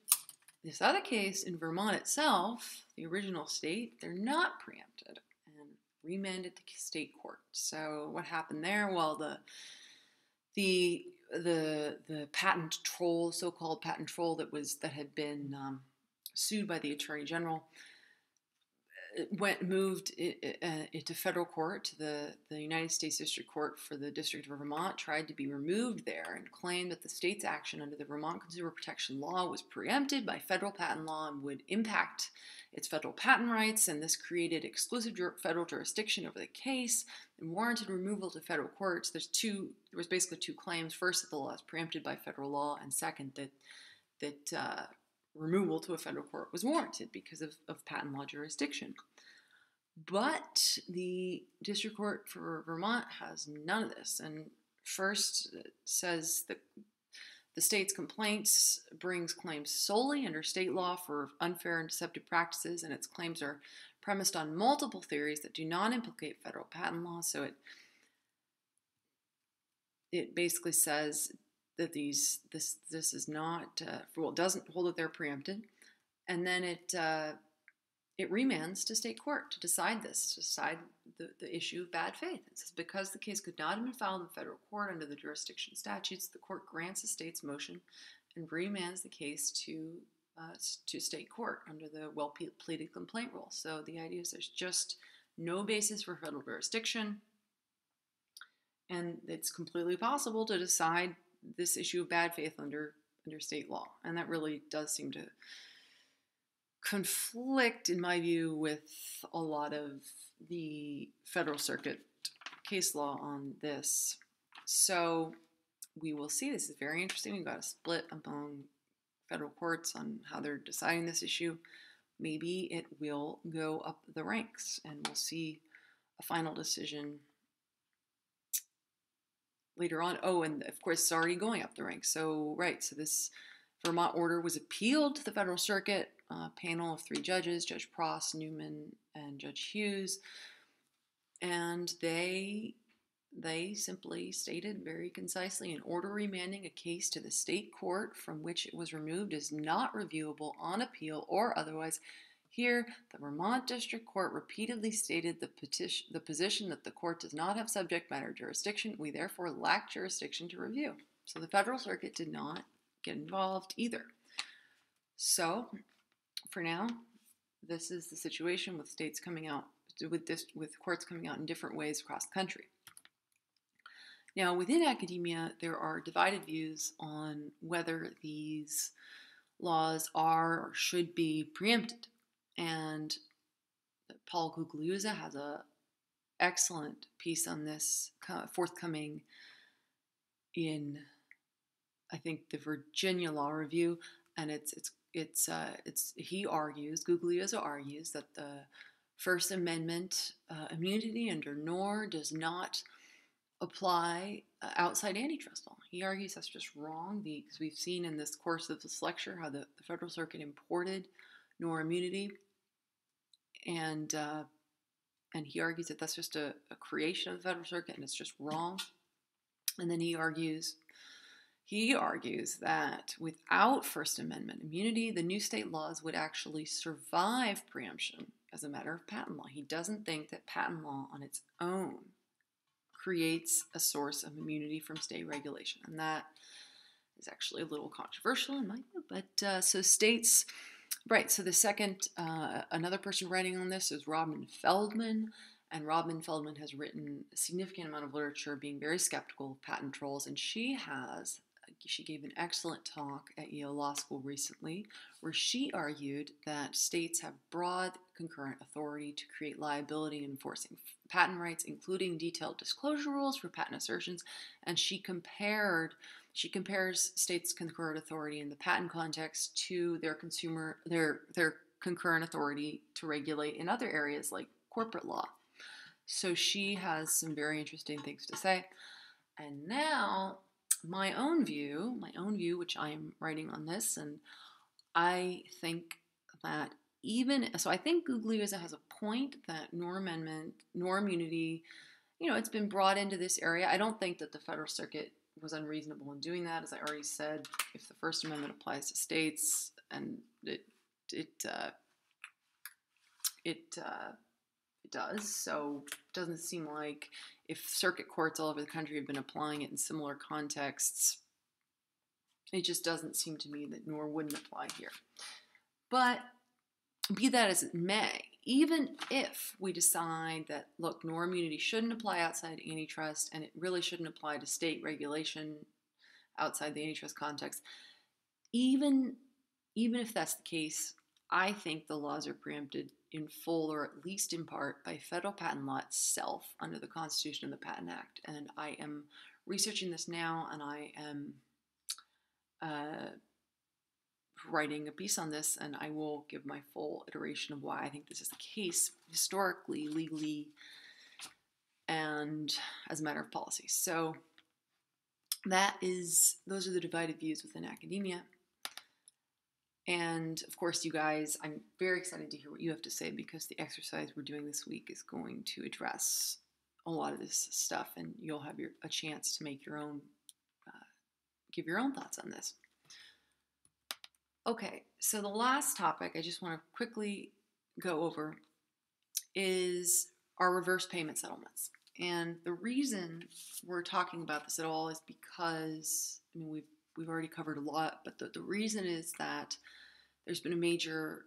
This other case in Vermont itself, the original state, they're not preempted and remanded to state court. So what happened there? Well, the the the the patent troll, so-called patent troll that was that had been um, sued by the attorney general, went moved into uh, federal court to the, the United States District Court for the District of Vermont, tried to be removed there, and claimed that the state's action under the Vermont Consumer Protection Law was preempted by federal patent law and would impact its federal patent rights, and this created exclusive federal jurisdiction over the case and warranted removal to federal courts. There's two. There was basically two claims: first, that the law is preempted by federal law, and second, that that uh, removal to a federal court was warranted because of, of patent law jurisdiction. But the district court for Vermont has none of this. And first, it says that the state's complaints brings claims solely under state law for unfair and deceptive practices, and its claims are premised on multiple theories that do not implicate federal patent law. So it it basically says that these this this is not uh, well it doesn't hold that they're preempted, and then it uh, it remands to state court to decide this, to decide the, the issue of bad faith. It says because the case could not have been filed in federal court under the jurisdiction statutes, the court grants the state's motion and remands the case to uh, to state court under the well pleaded complaint rule. So the idea is there's just no basis for federal jurisdiction, and it's completely possible to decide this issue of bad faith under under state law, and that really does seem to conflict, in my view, with a lot of the Federal Circuit case law on this. So we will see. This is very interesting. We've got a split among federal courts on how they're deciding this issue. Maybe it will go up the ranks and we'll see a final decision later on. Oh, and of course, it's already going up the ranks. So, right, so this Vermont order was appealed to the Federal Circuit, a panel of three judges Judge Prost, Newman, and Judge Hughes. And they they simply stated very concisely an order remanding a case to the state court from which it was removed is not reviewable on appeal or otherwise here, the Vermont District Court repeatedly stated the, petition, the position that the court does not have subject matter jurisdiction. We therefore lack jurisdiction to review. So the Federal Circuit did not get involved either. So, for now, this is the situation with states coming out with this with courts coming out in different ways across the country. Now, within academia, there are divided views on whether these laws are or should be preempted. And Paul Gugliuzza has a excellent piece on this forthcoming in I think the Virginia Law Review, and it's it's it's uh, it's he argues Gugliuzza argues that the First Amendment uh, immunity under Noerr does not apply uh, outside antitrust law. He argues that's just wrong because we've seen in this course of this lecture how the, the Federal Circuit imported Noerr immunity and uh, and he argues that that's just a, a creation of the Federal Circuit and it's just wrong. And then he argues he argues that without First Amendment immunity, the new state laws would actually survive preemption as a matter of patent law. He doesn't think that patent law on its own creates a source of immunity from state regulation. And that is actually a little controversial in my view. But uh, so states, right, so the second, uh, another person writing on this is Robin Feldman. And Robin Feldman has written a significant amount of literature being very skeptical of patent trolls. And she has she gave an excellent talk at Yale Law School recently where she argued that states have broad concurrent authority to create liability enforcing patent rights, including detailed disclosure rules for patent assertions. And she compared she compares states' concurrent authority in the patent context to their consumer their their concurrent authority to regulate in other areas like corporate law. So she has some very interesting things to say. And now my own view, my own view, which I am writing on this, and I think that even so, I think Gugliuzza has a point that Noerr amendment, Noerr immunity, you know, it's been brought into this area. I don't think that the Federal Circuit was unreasonable in doing that. As I already said, if the First Amendment applies to states and it it uh, it uh, it does, so it doesn't seem like if circuit courts all over the country have been applying it in similar contexts, it just doesn't seem to me that Noerr wouldn't apply here. But be that as it may, even if we decide that, look, Noerr immunity shouldn't apply outside antitrust and it really shouldn't apply to state regulation outside the antitrust context, even, even if that's the case, I think the laws are preempted in full or at least in part by federal patent law itself under the Constitution and the Patent Act. And I am researching this now and I am uh, writing a piece on this, and I will give my full iteration of why I think this is the case historically, legally, and as a matter of policy. So that is those are the divided views within academia. And of course, you guys, I'm very excited to hear what you have to say because the exercise we're doing this week is going to address a lot of this stuff, and you'll have your, a chance to make your own, uh, give your own thoughts on this. Okay, so the last topic I just want to quickly go over is our reverse payment settlements. And the reason we're talking about this at all is because I mean we've we've already covered a lot, but the, the reason is that there's been a major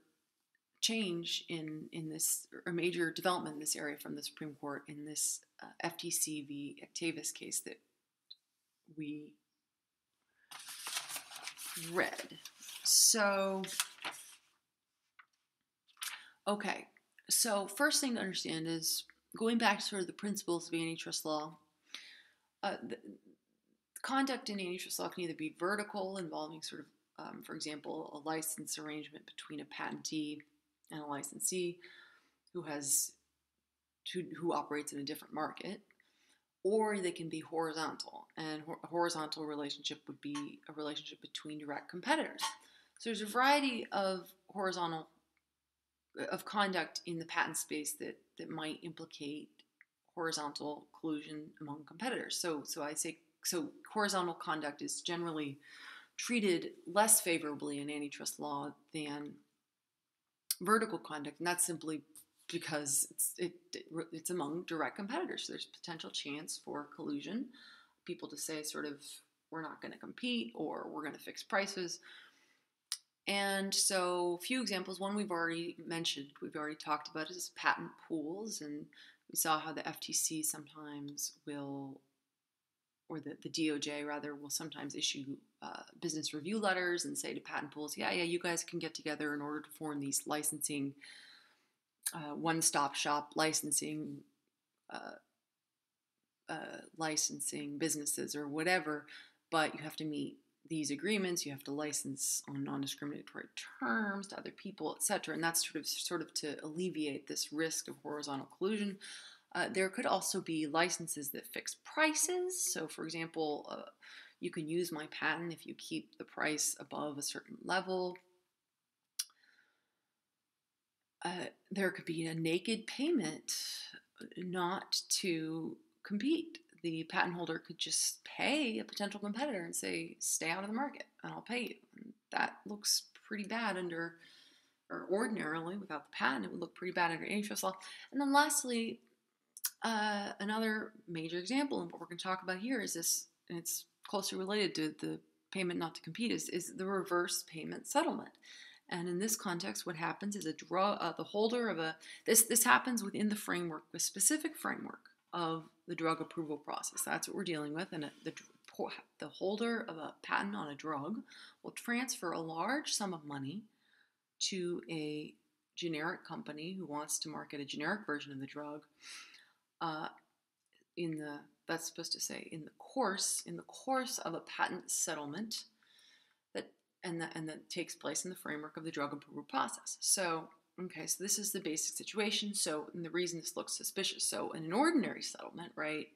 change in in this a major development in this area from the Supreme Court in this uh, FTC v. Actavis case that we read. So, okay. So, first thing to understand is going back to sort of the principles of antitrust law. Uh, the, conduct in antitrust law can either be vertical, involving sort of, um, for example, a license arrangement between a patentee and a licensee who has who, who operates in a different market, or they can be horizontal. And a horizontal relationship would be a relationship between direct competitors. So there's a variety of horizontal uh, of conduct in the patent space that that might implicate horizontal collusion among competitors. So so I say so horizontal conduct is generally treated less favorably in antitrust law than vertical conduct, and that's simply because it's it, it's among direct competitors. So there's potential chance for collusion. People to say sort of we're not going to compete or we're going to fix prices and so, a few examples. One we've already mentioned, we've already talked about, is patent pools. And we saw how the FTC sometimes will, or the, the DOJ rather, will sometimes issue uh, business review letters and say to patent pools, yeah, yeah, you guys can get together in order to form these licensing, uh, one stop shop licensing. Uh, uh, licensing businesses or whatever, but you have to meet these agreements you have to license on non-discriminatory terms to other people etc and that's sort of sort of to alleviate this risk of horizontal collusion. Uh, there could also be licenses that fix prices. So for example uh, you can use my patent if you keep the price above a certain level. Uh, there could be a naked payment not to compete. The patent holder could just pay a potential competitor and say, stay out of the market and I'll pay you. And that looks pretty bad under, or ordinarily without the patent, it would look pretty bad under antitrust law. And then lastly, uh, another major example, and what we're going to talk about here is this, and it's closely related to the payment not to compete, is, is the reverse payment settlement. And in this context, what happens is a draw, uh, the holder of a this this happens within the framework, a specific framework of the drug approval process. That's what we're dealing with, and the the holder of a patent on a drug will transfer a large sum of money to a generic company who wants to market a generic version of the drug. Uh, in the that's supposed to say in the course in the course of a patent settlement that and that and that takes place in the framework of the drug approval process. So, okay, so this is the basic situation. So, and the reason this looks suspicious. So, in an ordinary settlement, right,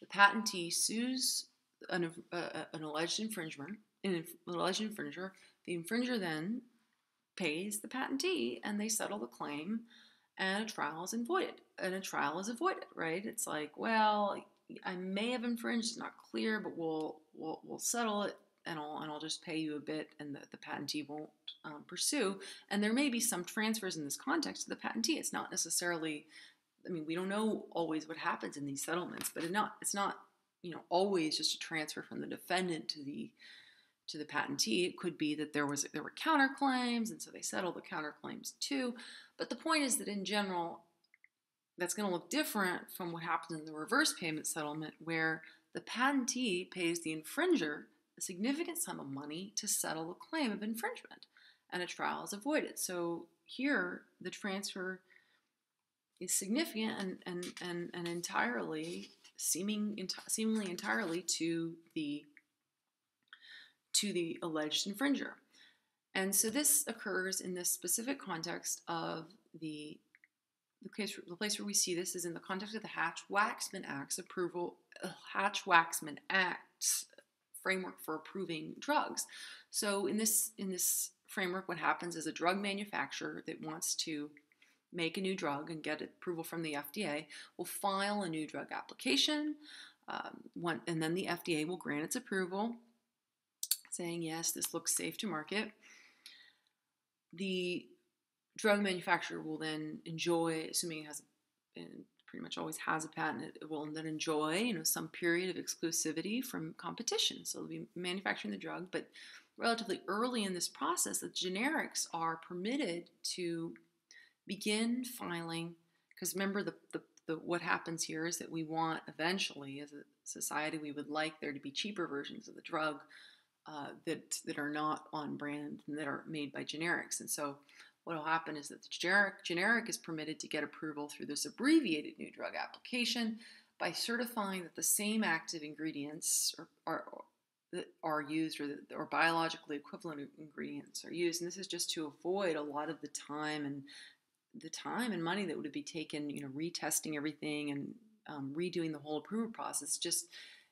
the patentee sues an, uh, an alleged infringer, an alleged infringer. The infringer then pays the patentee, and they settle the claim, and a trial is avoided. And a trial is avoided, right? It's like, well, I may have infringed; it's not clear, but we'll we'll, we'll settle it and I'll, and I'll just pay you a bit and the, the patentee won't um, pursue. And there may be some transfers in this context to the patentee. It's not necessarily, I mean, we don't know always what happens in these settlements, but it not, it's not, you know, always just a transfer from the defendant to the to the patentee. It could be that there was there were counterclaims, and so they settle the counterclaims too. But the point is that in general, that's going to look different from what happens in the reverse payment settlement, where the patentee pays the infringer a significant sum of money to settle a claim of infringement, and a trial is avoided. So here, the transfer is significant and, and, and, and entirely seeming enti- seemingly entirely to the to the alleged infringer. And so this occurs in this specific context of the the case the place where we see this is in the context of the Hatch-Waxman Act's approval uh, Hatch-Waxman Act's framework for approving drugs. So in this in this framework, what happens is a drug manufacturer that wants to make a new drug and get approval from the FDA will file a new drug application, um, one, and then the FDA will grant its approval, saying yes, this looks safe to market. The drug manufacturer will then enjoy, assuming it has pretty much always has a patent, it will then enjoy you know some period of exclusivity from competition. So they'll be manufacturing the drug, but relatively early in this process, the generics are permitted to begin filing. Because remember, the, the, the what happens here is that we want eventually, as a society, we would like there to be cheaper versions of the drug uh, that that are not on brand and that are made by generics. And so what will happen is that the generic, generic is permitted to get approval through this abbreviated new drug application by certifying that the same active ingredients are, are, are used or, or biologically equivalent ingredients are used. And this is just to avoid a lot of the time and the time and money that would be taken, you know, retesting everything and um, redoing the whole approval process. Just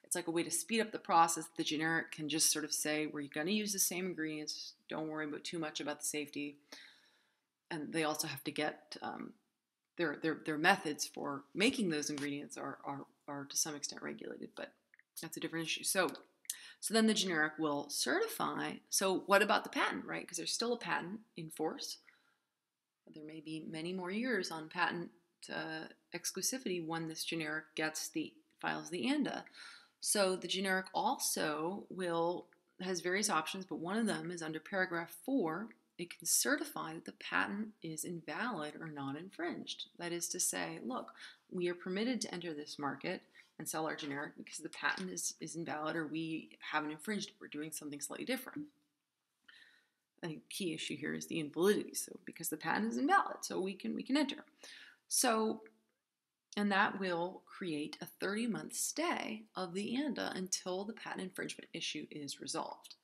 it's like a way to speed up the process. The generic can just sort of say, we're going to use the same ingredients. Don't worry about too much about the safety and they also have to get um, their, their their methods for making those ingredients are, are are to some extent regulated, but that's a different issue. So so then the generic will certify. So what about the patent, right? Because there's still a patent in force. There may be many more years on patent uh, exclusivity when this generic gets the files the ANDA. So the generic also will has various options, but one of them is under paragraph four it can certify that the patent is invalid or not infringed. That is to say, look, we are permitted to enter this market and sell our generic because the patent is, is invalid or we haven't infringed. We're doing something slightly different. Think key issue here is the invalidity. So because the patent is invalid, so we can we can enter. So and that will create a 30 month stay of the ANDA until the patent infringement issue is resolved.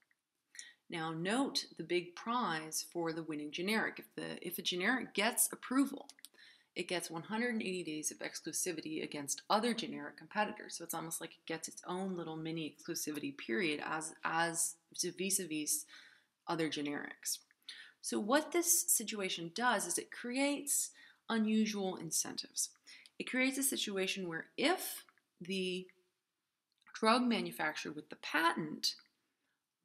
Now note the big prize for the winning generic. If, the, if a generic gets approval, it gets 180 days of exclusivity against other generic competitors. So it's almost like it gets its own little mini exclusivity period as, as vis-a-vis other generics. So, what this situation does is it creates unusual incentives. It creates a situation where if the drug manufacturer with the patent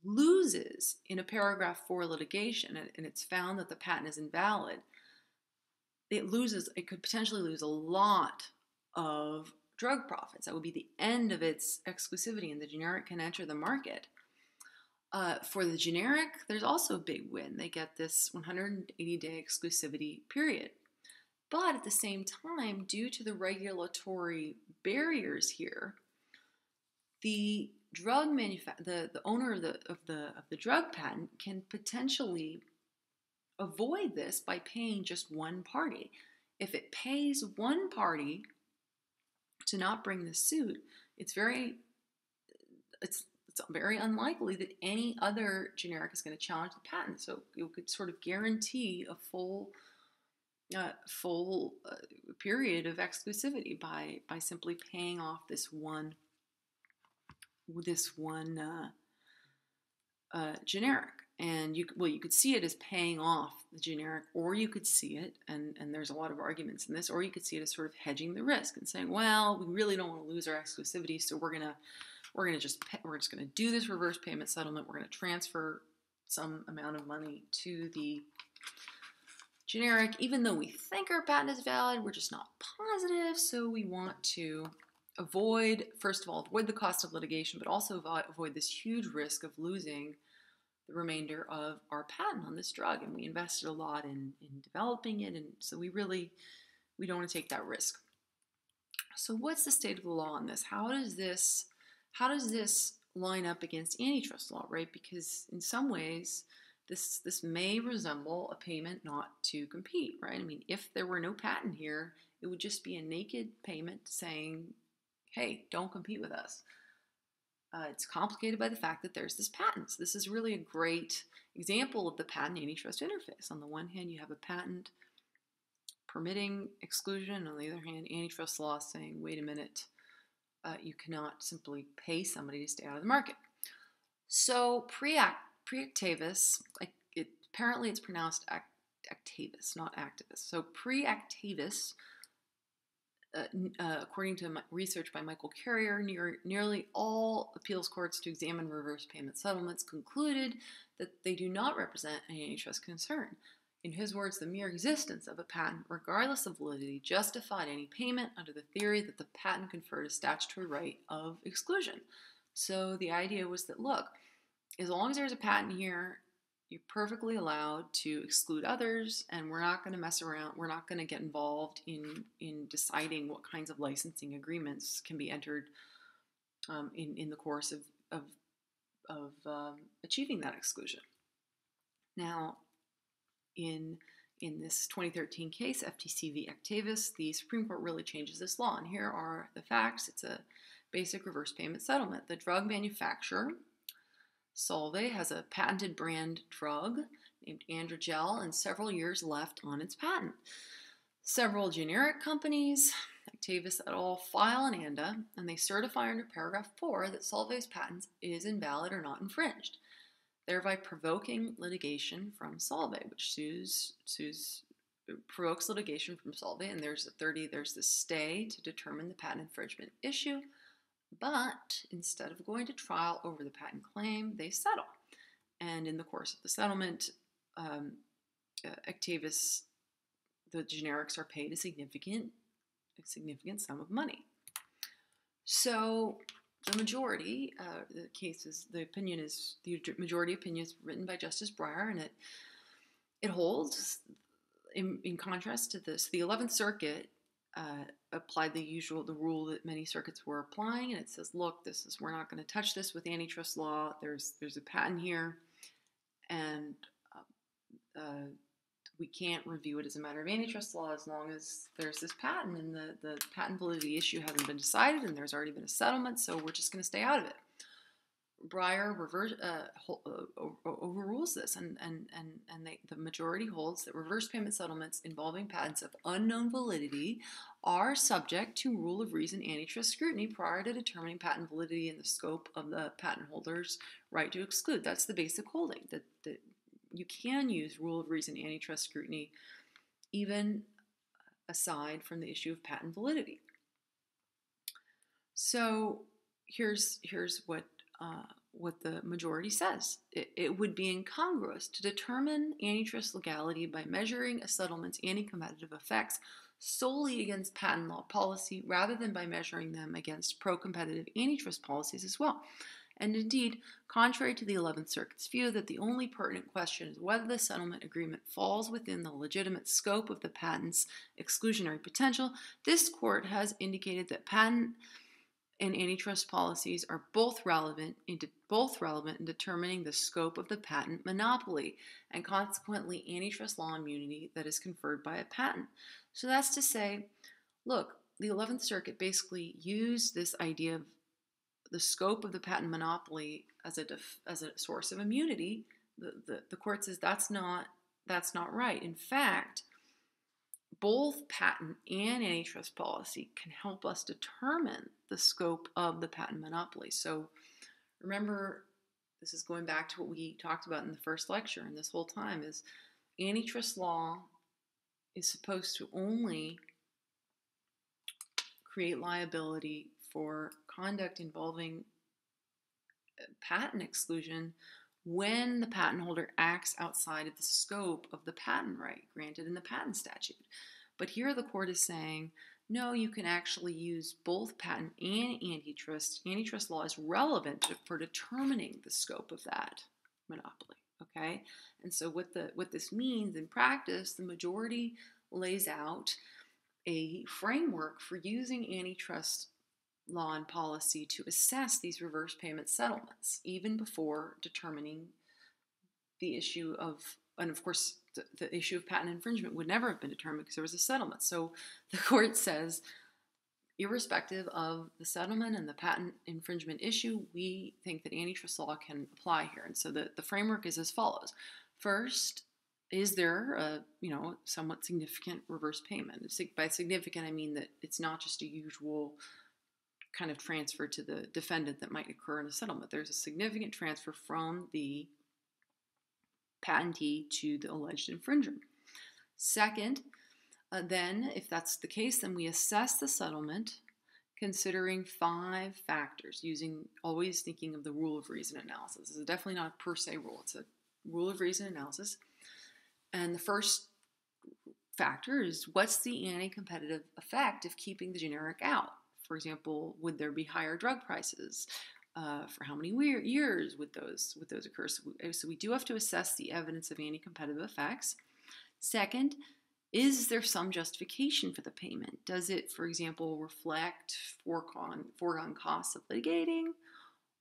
loses in a paragraph 4 litigation and it's found that the patent is invalid, it loses, it could potentially lose a lot of drug profits. That would be the end of its exclusivity, and the generic can enter the market. Uh, for the generic, there's also a big win. They get this 180 day exclusivity period. But at the same time, due to the regulatory barriers here, the drug manufa- the, the owner of the, of the of the drug patent can potentially avoid this by paying just one party. If it pays one party to not bring the suit, it's very it's it's very unlikely that any other generic is going to challenge the patent. So you could sort of guarantee a full uh, full uh, period of exclusivity by by simply paying off this one this one uh, uh generic. And you well you could see it as paying off the generic or you could see it and and there's a lot of arguments in this or you could see it as sort of hedging the risk and saying well we really don't want to lose our exclusivity so we're to we're to just pay, we're just going to do this reverse payment settlement. We're going to transfer some amount of money to the generic. Even though we think our patent is valid we're just not positive so we want to avoid first of all avoid the cost of litigation but also avoid this huge risk of losing the remainder of our patent on this drug and we invested a lot in, in developing it and so we really we don't want to take that risk. So what's the state of the law on this? How does this how does this line up against antitrust law right? Because in some ways this this may resemble a payment not to compete right? I mean if there were no patent here it would just be a naked payment saying hey don't compete with us uh, it's complicated by the fact that there's this patent. So this is really a great example of the patent antitrust interface. On the one hand, you have a patent permitting exclusion. On the other hand, antitrust law saying, wait a minute, uh, you cannot simply pay somebody to stay out of the market. So pre-Actavis, it, apparently it's pronounced act, Actavis, not activist. So pre-Actavis, uh, uh, according to research by Michael Carrier, near, nearly all appeals courts to examine reverse payment settlements concluded that they do not represent an antitrust concern. In his words, the mere existence of a patent, regardless of validity, justified any payment under the theory that the patent conferred a statutory right of exclusion. So the idea was that look, as long as there's a patent here, you're perfectly allowed to exclude others and we're not going to mess around we're not going to get involved in in deciding what kinds of licensing agreements can be entered um, in in the course of of, of um, achieving that exclusion. Now in in this 2013 case ftc v actavis the supreme court really changes this law and here are the facts. It's a basic reverse payment settlement. The drug manufacturer Solvay has a patented brand drug named Androgel and several years left on its patent. Several generic companies, Actavis et al., file an ANDA and they certify under paragraph 4 that Solvay's patent is invalid or not infringed, thereby provoking litigation from Solvay, which sues, sues provokes litigation from Solvay, and there's a 30, there's the stay to determine the patent infringement issue. But instead of going to trial over the patent claim, they settle. And in the course of the settlement, um, uh, Actavis, the generics are paid a significant, a significant sum of money. So the majority, uh, the case is, the opinion is, the majority opinion is written by Justice Breyer, and it it holds, in, in contrast to this, the 11th Circuit uh, applied the usual the rule that many circuits were applying, and it says, look, this is we're not going to touch this with antitrust law. There's there's a patent here, and uh, uh, we can't review it as a matter of antitrust law as long as there's this patent and the, the patent validity issue hasn't been decided and there's already been a settlement, so we're just going to stay out of it. Breyer reverse, uh, uh overrules this, and, and, and, and they, the majority holds that reverse payment settlements involving patents of unknown validity are subject to rule of reason antitrust scrutiny prior to determining patent validity and the scope of the patent holder's right to exclude. That's the basic holding that, that you can use rule of reason antitrust scrutiny even aside from the issue of patent validity. So here's here's what uh, what the majority says. It, it, would be incongruous to determine antitrust legality by measuring a settlement's anti-competitive effects solely against patent law policy rather than by measuring them against pro-competitive antitrust policies as well. And indeed, contrary to the 11th Circuit's view that the only pertinent question is whether the settlement agreement falls within the legitimate scope of the patent's exclusionary potential, this court has indicated that patent and antitrust policies are both relevant in de- both relevant in determining the scope of the patent monopoly and consequently antitrust law immunity that is conferred by a patent. So that's to say, look, the 11th Circuit basically used this idea of the scope of the patent monopoly as a def- as a source of immunity, the, the, the court says that's not that's not right. In fact, both patent and antitrust policy can help us determine the scope of the patent monopoly. So remember, this is going back to what we talked about in the first lecture, and this whole time is antitrust law is supposed to only create liability for conduct involving uh, patent exclusion when the patent holder acts outside of the scope of the patent right granted in the patent statute. But here the court is saying, no, you can actually use both patent and antitrust. Antitrust law is relevant to, for determining the scope of that monopoly. Okay, and so what the what this means in practice, the majority lays out a framework for using antitrust law and policy to assess these reverse payment settlements, even before determining the issue of, and of course, the, the issue of patent infringement would never have been determined because there was a settlement. So the court says, irrespective of the settlement and the patent infringement issue, we think that antitrust law can apply here. And so the, the framework is as follows. First, is there a you know somewhat significant reverse payment? By significant, I mean that it's not just a usual kind of transfer to the defendant that might occur in a settlement. There's a significant transfer from the patentee to the alleged infringer. Second, uh, then, if that's the case, then we assess the settlement considering five factors, using always thinking of the rule of reason analysis. This is definitely not a per se rule, it's a rule of reason analysis. And the first factor is what's the anti competitive effect of keeping the generic out? For example, would there be higher drug prices? Uh, for how many years would those would those occur? So we, so we do have to assess the evidence of anti-competitive effects. Second, is there some justification for the payment? Does it, for example, reflect foregone, foregone costs of litigating,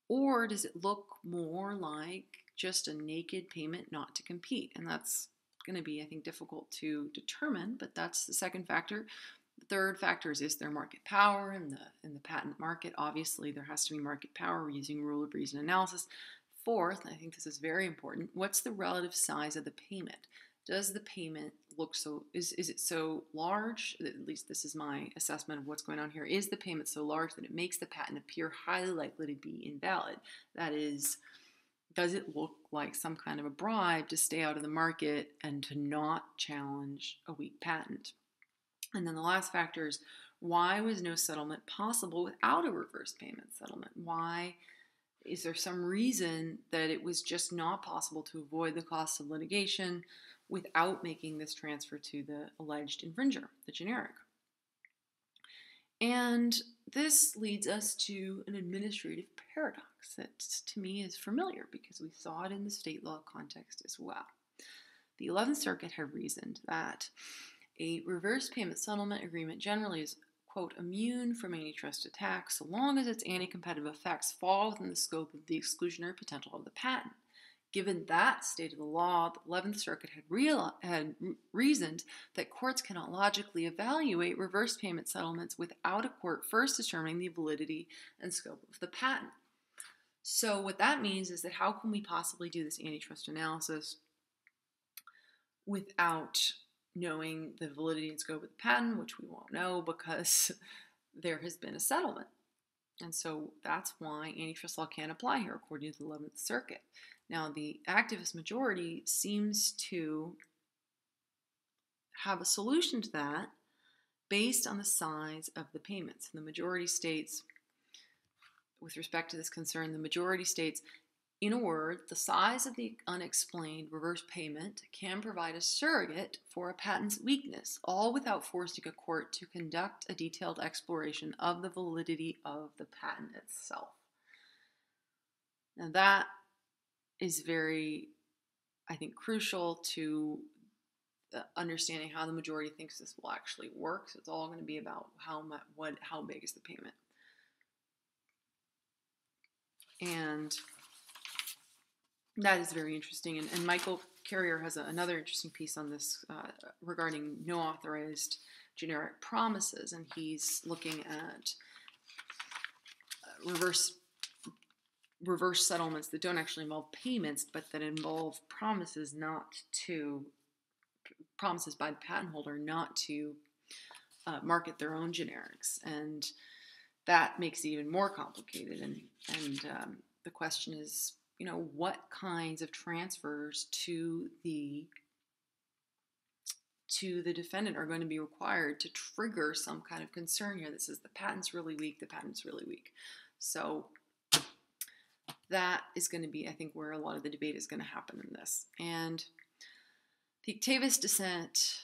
or does it look more like just a naked payment not to compete? And that's going to be, I think, difficult to determine, but that's the second factor. Third factor is is there market power in the in the patent market? Obviously, there has to be market power. We're using rule of reason analysis. Fourth, I think this is very important. What's the relative size of the payment? Does the payment look so is is it so large? At least this is my assessment of what's going on here. Is the payment so large that it makes the patent appear highly likely to be invalid? That is does it look like some kind of a bribe to stay out of the market and to not challenge a weak patent? And then the last factor is why was no settlement possible without a reverse payment settlement? Why is there some reason that it was just not possible to avoid the costs of litigation without making this transfer to the alleged infringer, the generic? And this leads us to an administrative paradox that to me is familiar because we saw it in the state law context as well. The 11th Circuit had reasoned that a reverse payment settlement agreement generally is, quote, immune from antitrust attacks so long as its anti competitive effects fall within the scope of the exclusionary potential of the patent. Given that state of the law, the 11th Circuit had, real, had reasoned that courts cannot logically evaluate reverse payment settlements without a court first determining the validity and scope of the patent. So, what that means is that how can we possibly do this antitrust analysis without knowing the validity and scope of the patent, which we won't know because there has been a settlement. And so that's why antitrust law can't apply here, according to the 11th Circuit. Now, the Actavis majority seems to have a solution to that based on the size of the payments. And the majority states, with respect to this concern, the majority states, in a word, the size of the unexplained reverse payment can provide a surrogate for a patent's weakness, all without forcing a court to conduct a detailed exploration of the validity of the patent itself. Now, that is very, I think, crucial to uh, understanding how the majority thinks this will actually work. So it's all going to be about how much, what, how big is the payment, and that is very interesting. And, and Michael Carrier has a, another interesting piece on this uh, regarding no authorized generic promises, and he's looking at uh, reverse reverse settlements that don't actually involve payments, but that involve promises not to promises by the patent holder not to uh, market their own generics, and that makes it even more complicated. And and um, the question is, you know, what kinds of transfers to the to the defendant are going to be required to trigger some kind of concern here that says the patent's really weak, the patent's really weak. So that is going to be, I think, where a lot of the debate is going to happen in this. And the Actavis dissent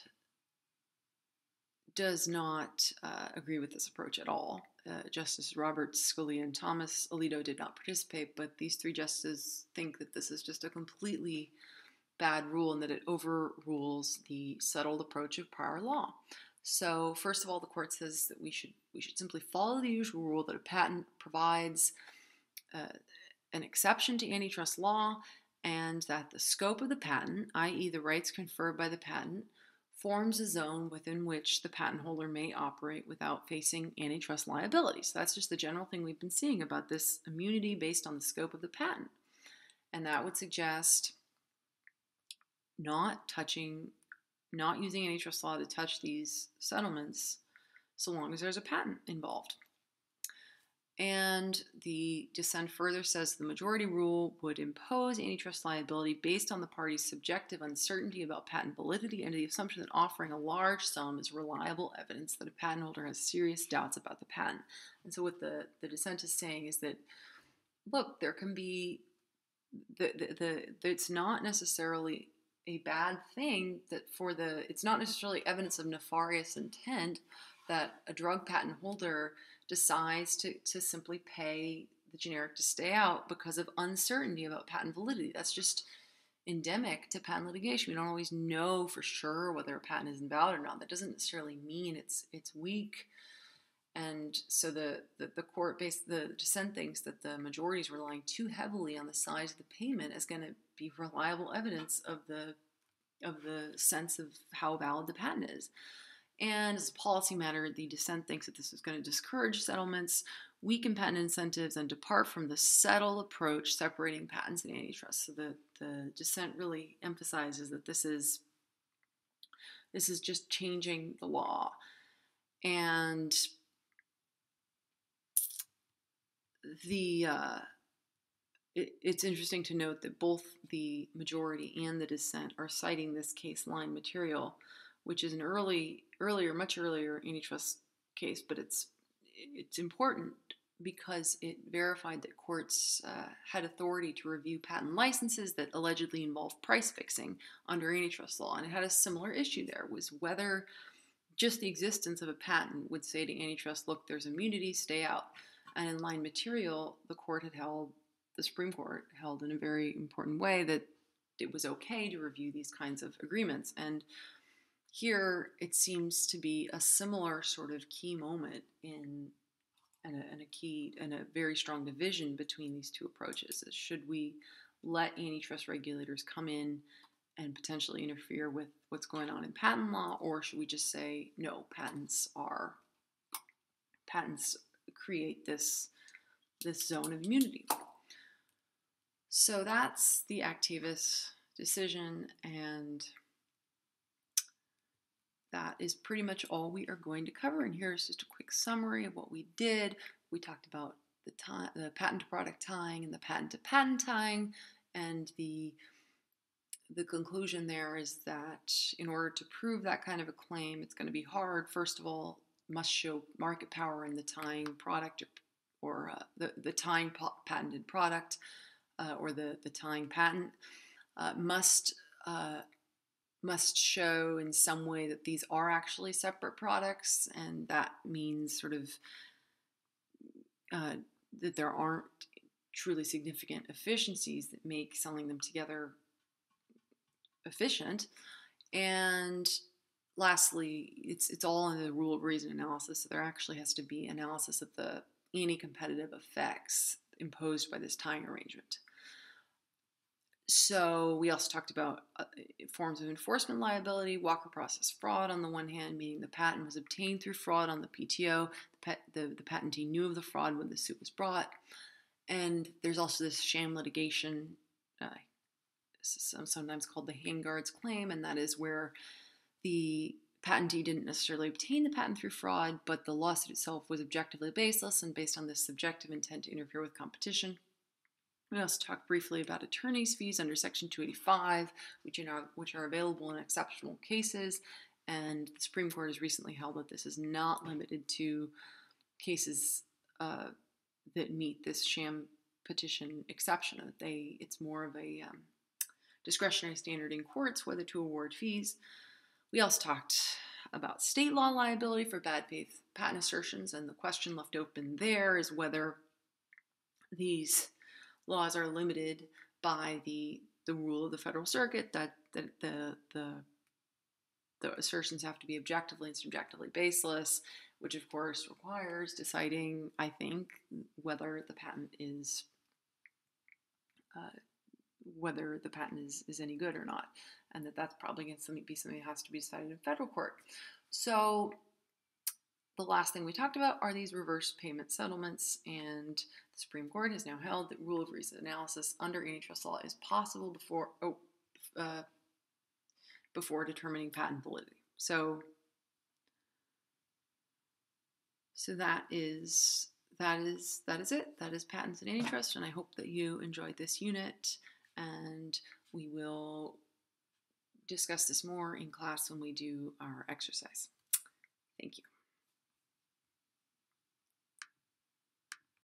does not uh, agree with this approach at all. Uh, Justice Roberts, Scalia, and Thomas Alito did not participate, but these three justices think that this is just a completely bad rule and that it overrules the settled approach of prior law. So, first of all, the court says that we should we should simply follow the usual rule that a patent provides uh, an exception to antitrust law and that the scope of the patent, i.e., the rights conferred by the patent, forms a zone within which the patent holder may operate without facing antitrust liability. So that's just the general thing we've been seeing about this immunity based on the scope of the patent. And that would suggest not touching, not using antitrust law to touch these settlements so long as there's a patent involved. And the dissent further says the majority rule would impose antitrust liability based on the party's subjective uncertainty about patent validity and the assumption that offering a large sum is reliable evidence that a patent holder has serious doubts about the patent. And so, what the, the dissent is saying is that, look, there can be, the, the, the, it's not necessarily a bad thing that for the, it's not necessarily evidence of nefarious intent that a drug patent holder decides to, to simply pay the generic to stay out because of uncertainty about patent validity. That's just endemic to patent litigation. We don't always know for sure whether a patent is invalid or not. That doesn't necessarily mean it's it's weak. And so the, the, the court based the dissent thinks that the majority is relying too heavily on the size of the payment as going to be reliable evidence of the of the sense of how valid the patent is. And as a policy matter, the dissent thinks that this is going to discourage settlements, weaken patent incentives, and depart from the settled approach separating patents and antitrust. So the, the dissent really emphasizes that this is this is just changing the law. And the uh, it, it's interesting to note that both the majority and the dissent are citing this case line material which is an early, earlier, much earlier antitrust case, but it's it's important because it verified that courts uh, had authority to review patent licenses that allegedly involved price fixing under antitrust law, and it had a similar issue there was whether just the existence of a patent would say to antitrust, look, there's immunity, stay out. And in line material, the court had held, the Supreme Court held in a very important way that it was okay to review these kinds of agreements. And here, it seems to be a similar sort of key moment in and a, and a key and a very strong division between these two approaches. Is should we let antitrust regulators come in and potentially interfere with what's going on in patent law, or should we just say no? Patents are patents create this this zone of immunity. So that's the Actavis decision, and that is pretty much all we are going to cover. And here's just a quick summary of what we did. We talked about the, time, the patent to product tying and the patent to patent tying And the the conclusion there is that in order to prove that kind of a claim, it's going to be hard. First of all, must show market power in the tying product or, or uh, the, the tying patented product uh, or the, the tying patent. Uh, must uh, must show in some way that these are actually separate products, and that means sort of uh, that there aren't truly significant efficiencies that make selling them together efficient. And lastly, it's it's all in the rule of reason analysis. So there actually has to be analysis of the anti-competitive effects imposed by this tying arrangement. So we also talked about uh, forms of enforcement liability, Walker process fraud on the one hand, meaning the patent was obtained through fraud on the PTO. The, the, the patentee knew of the fraud when the suit was brought. And there's also this sham litigation, uh, sometimes called the Handgards claim, and that is where the patentee didn't necessarily obtain the patent through fraud, but the lawsuit itself was objectively baseless and based on this subjective intent to interfere with competition. We also talked briefly about attorney's fees under Section 285, which, know, which are available in exceptional cases. And the Supreme Court has recently held that this is not limited to cases uh, that meet this sham petition exception. That they, it's more of a um, discretionary standard in courts whether to award fees. We also talked about state law liability for bad faith patent assertions, and the question left open there is whether these laws are limited by the the rule of the Federal Circuit that, that the the the assertions have to be objectively and subjectively baseless, which of course requires deciding, I think, whether the patent is uh, whether the patent is, is any good or not, and that that's probably going to be something that has to be decided in federal court. So the last thing we talked about are these reverse payment settlements, and the Supreme Court has now held that rule of reason analysis under antitrust law is possible before oh, uh, before determining patent validity. So, so that is that is that is it. That is patents and antitrust, and I hope that you enjoyed this unit. And we will discuss this more in class when we do our exercise. Thank you.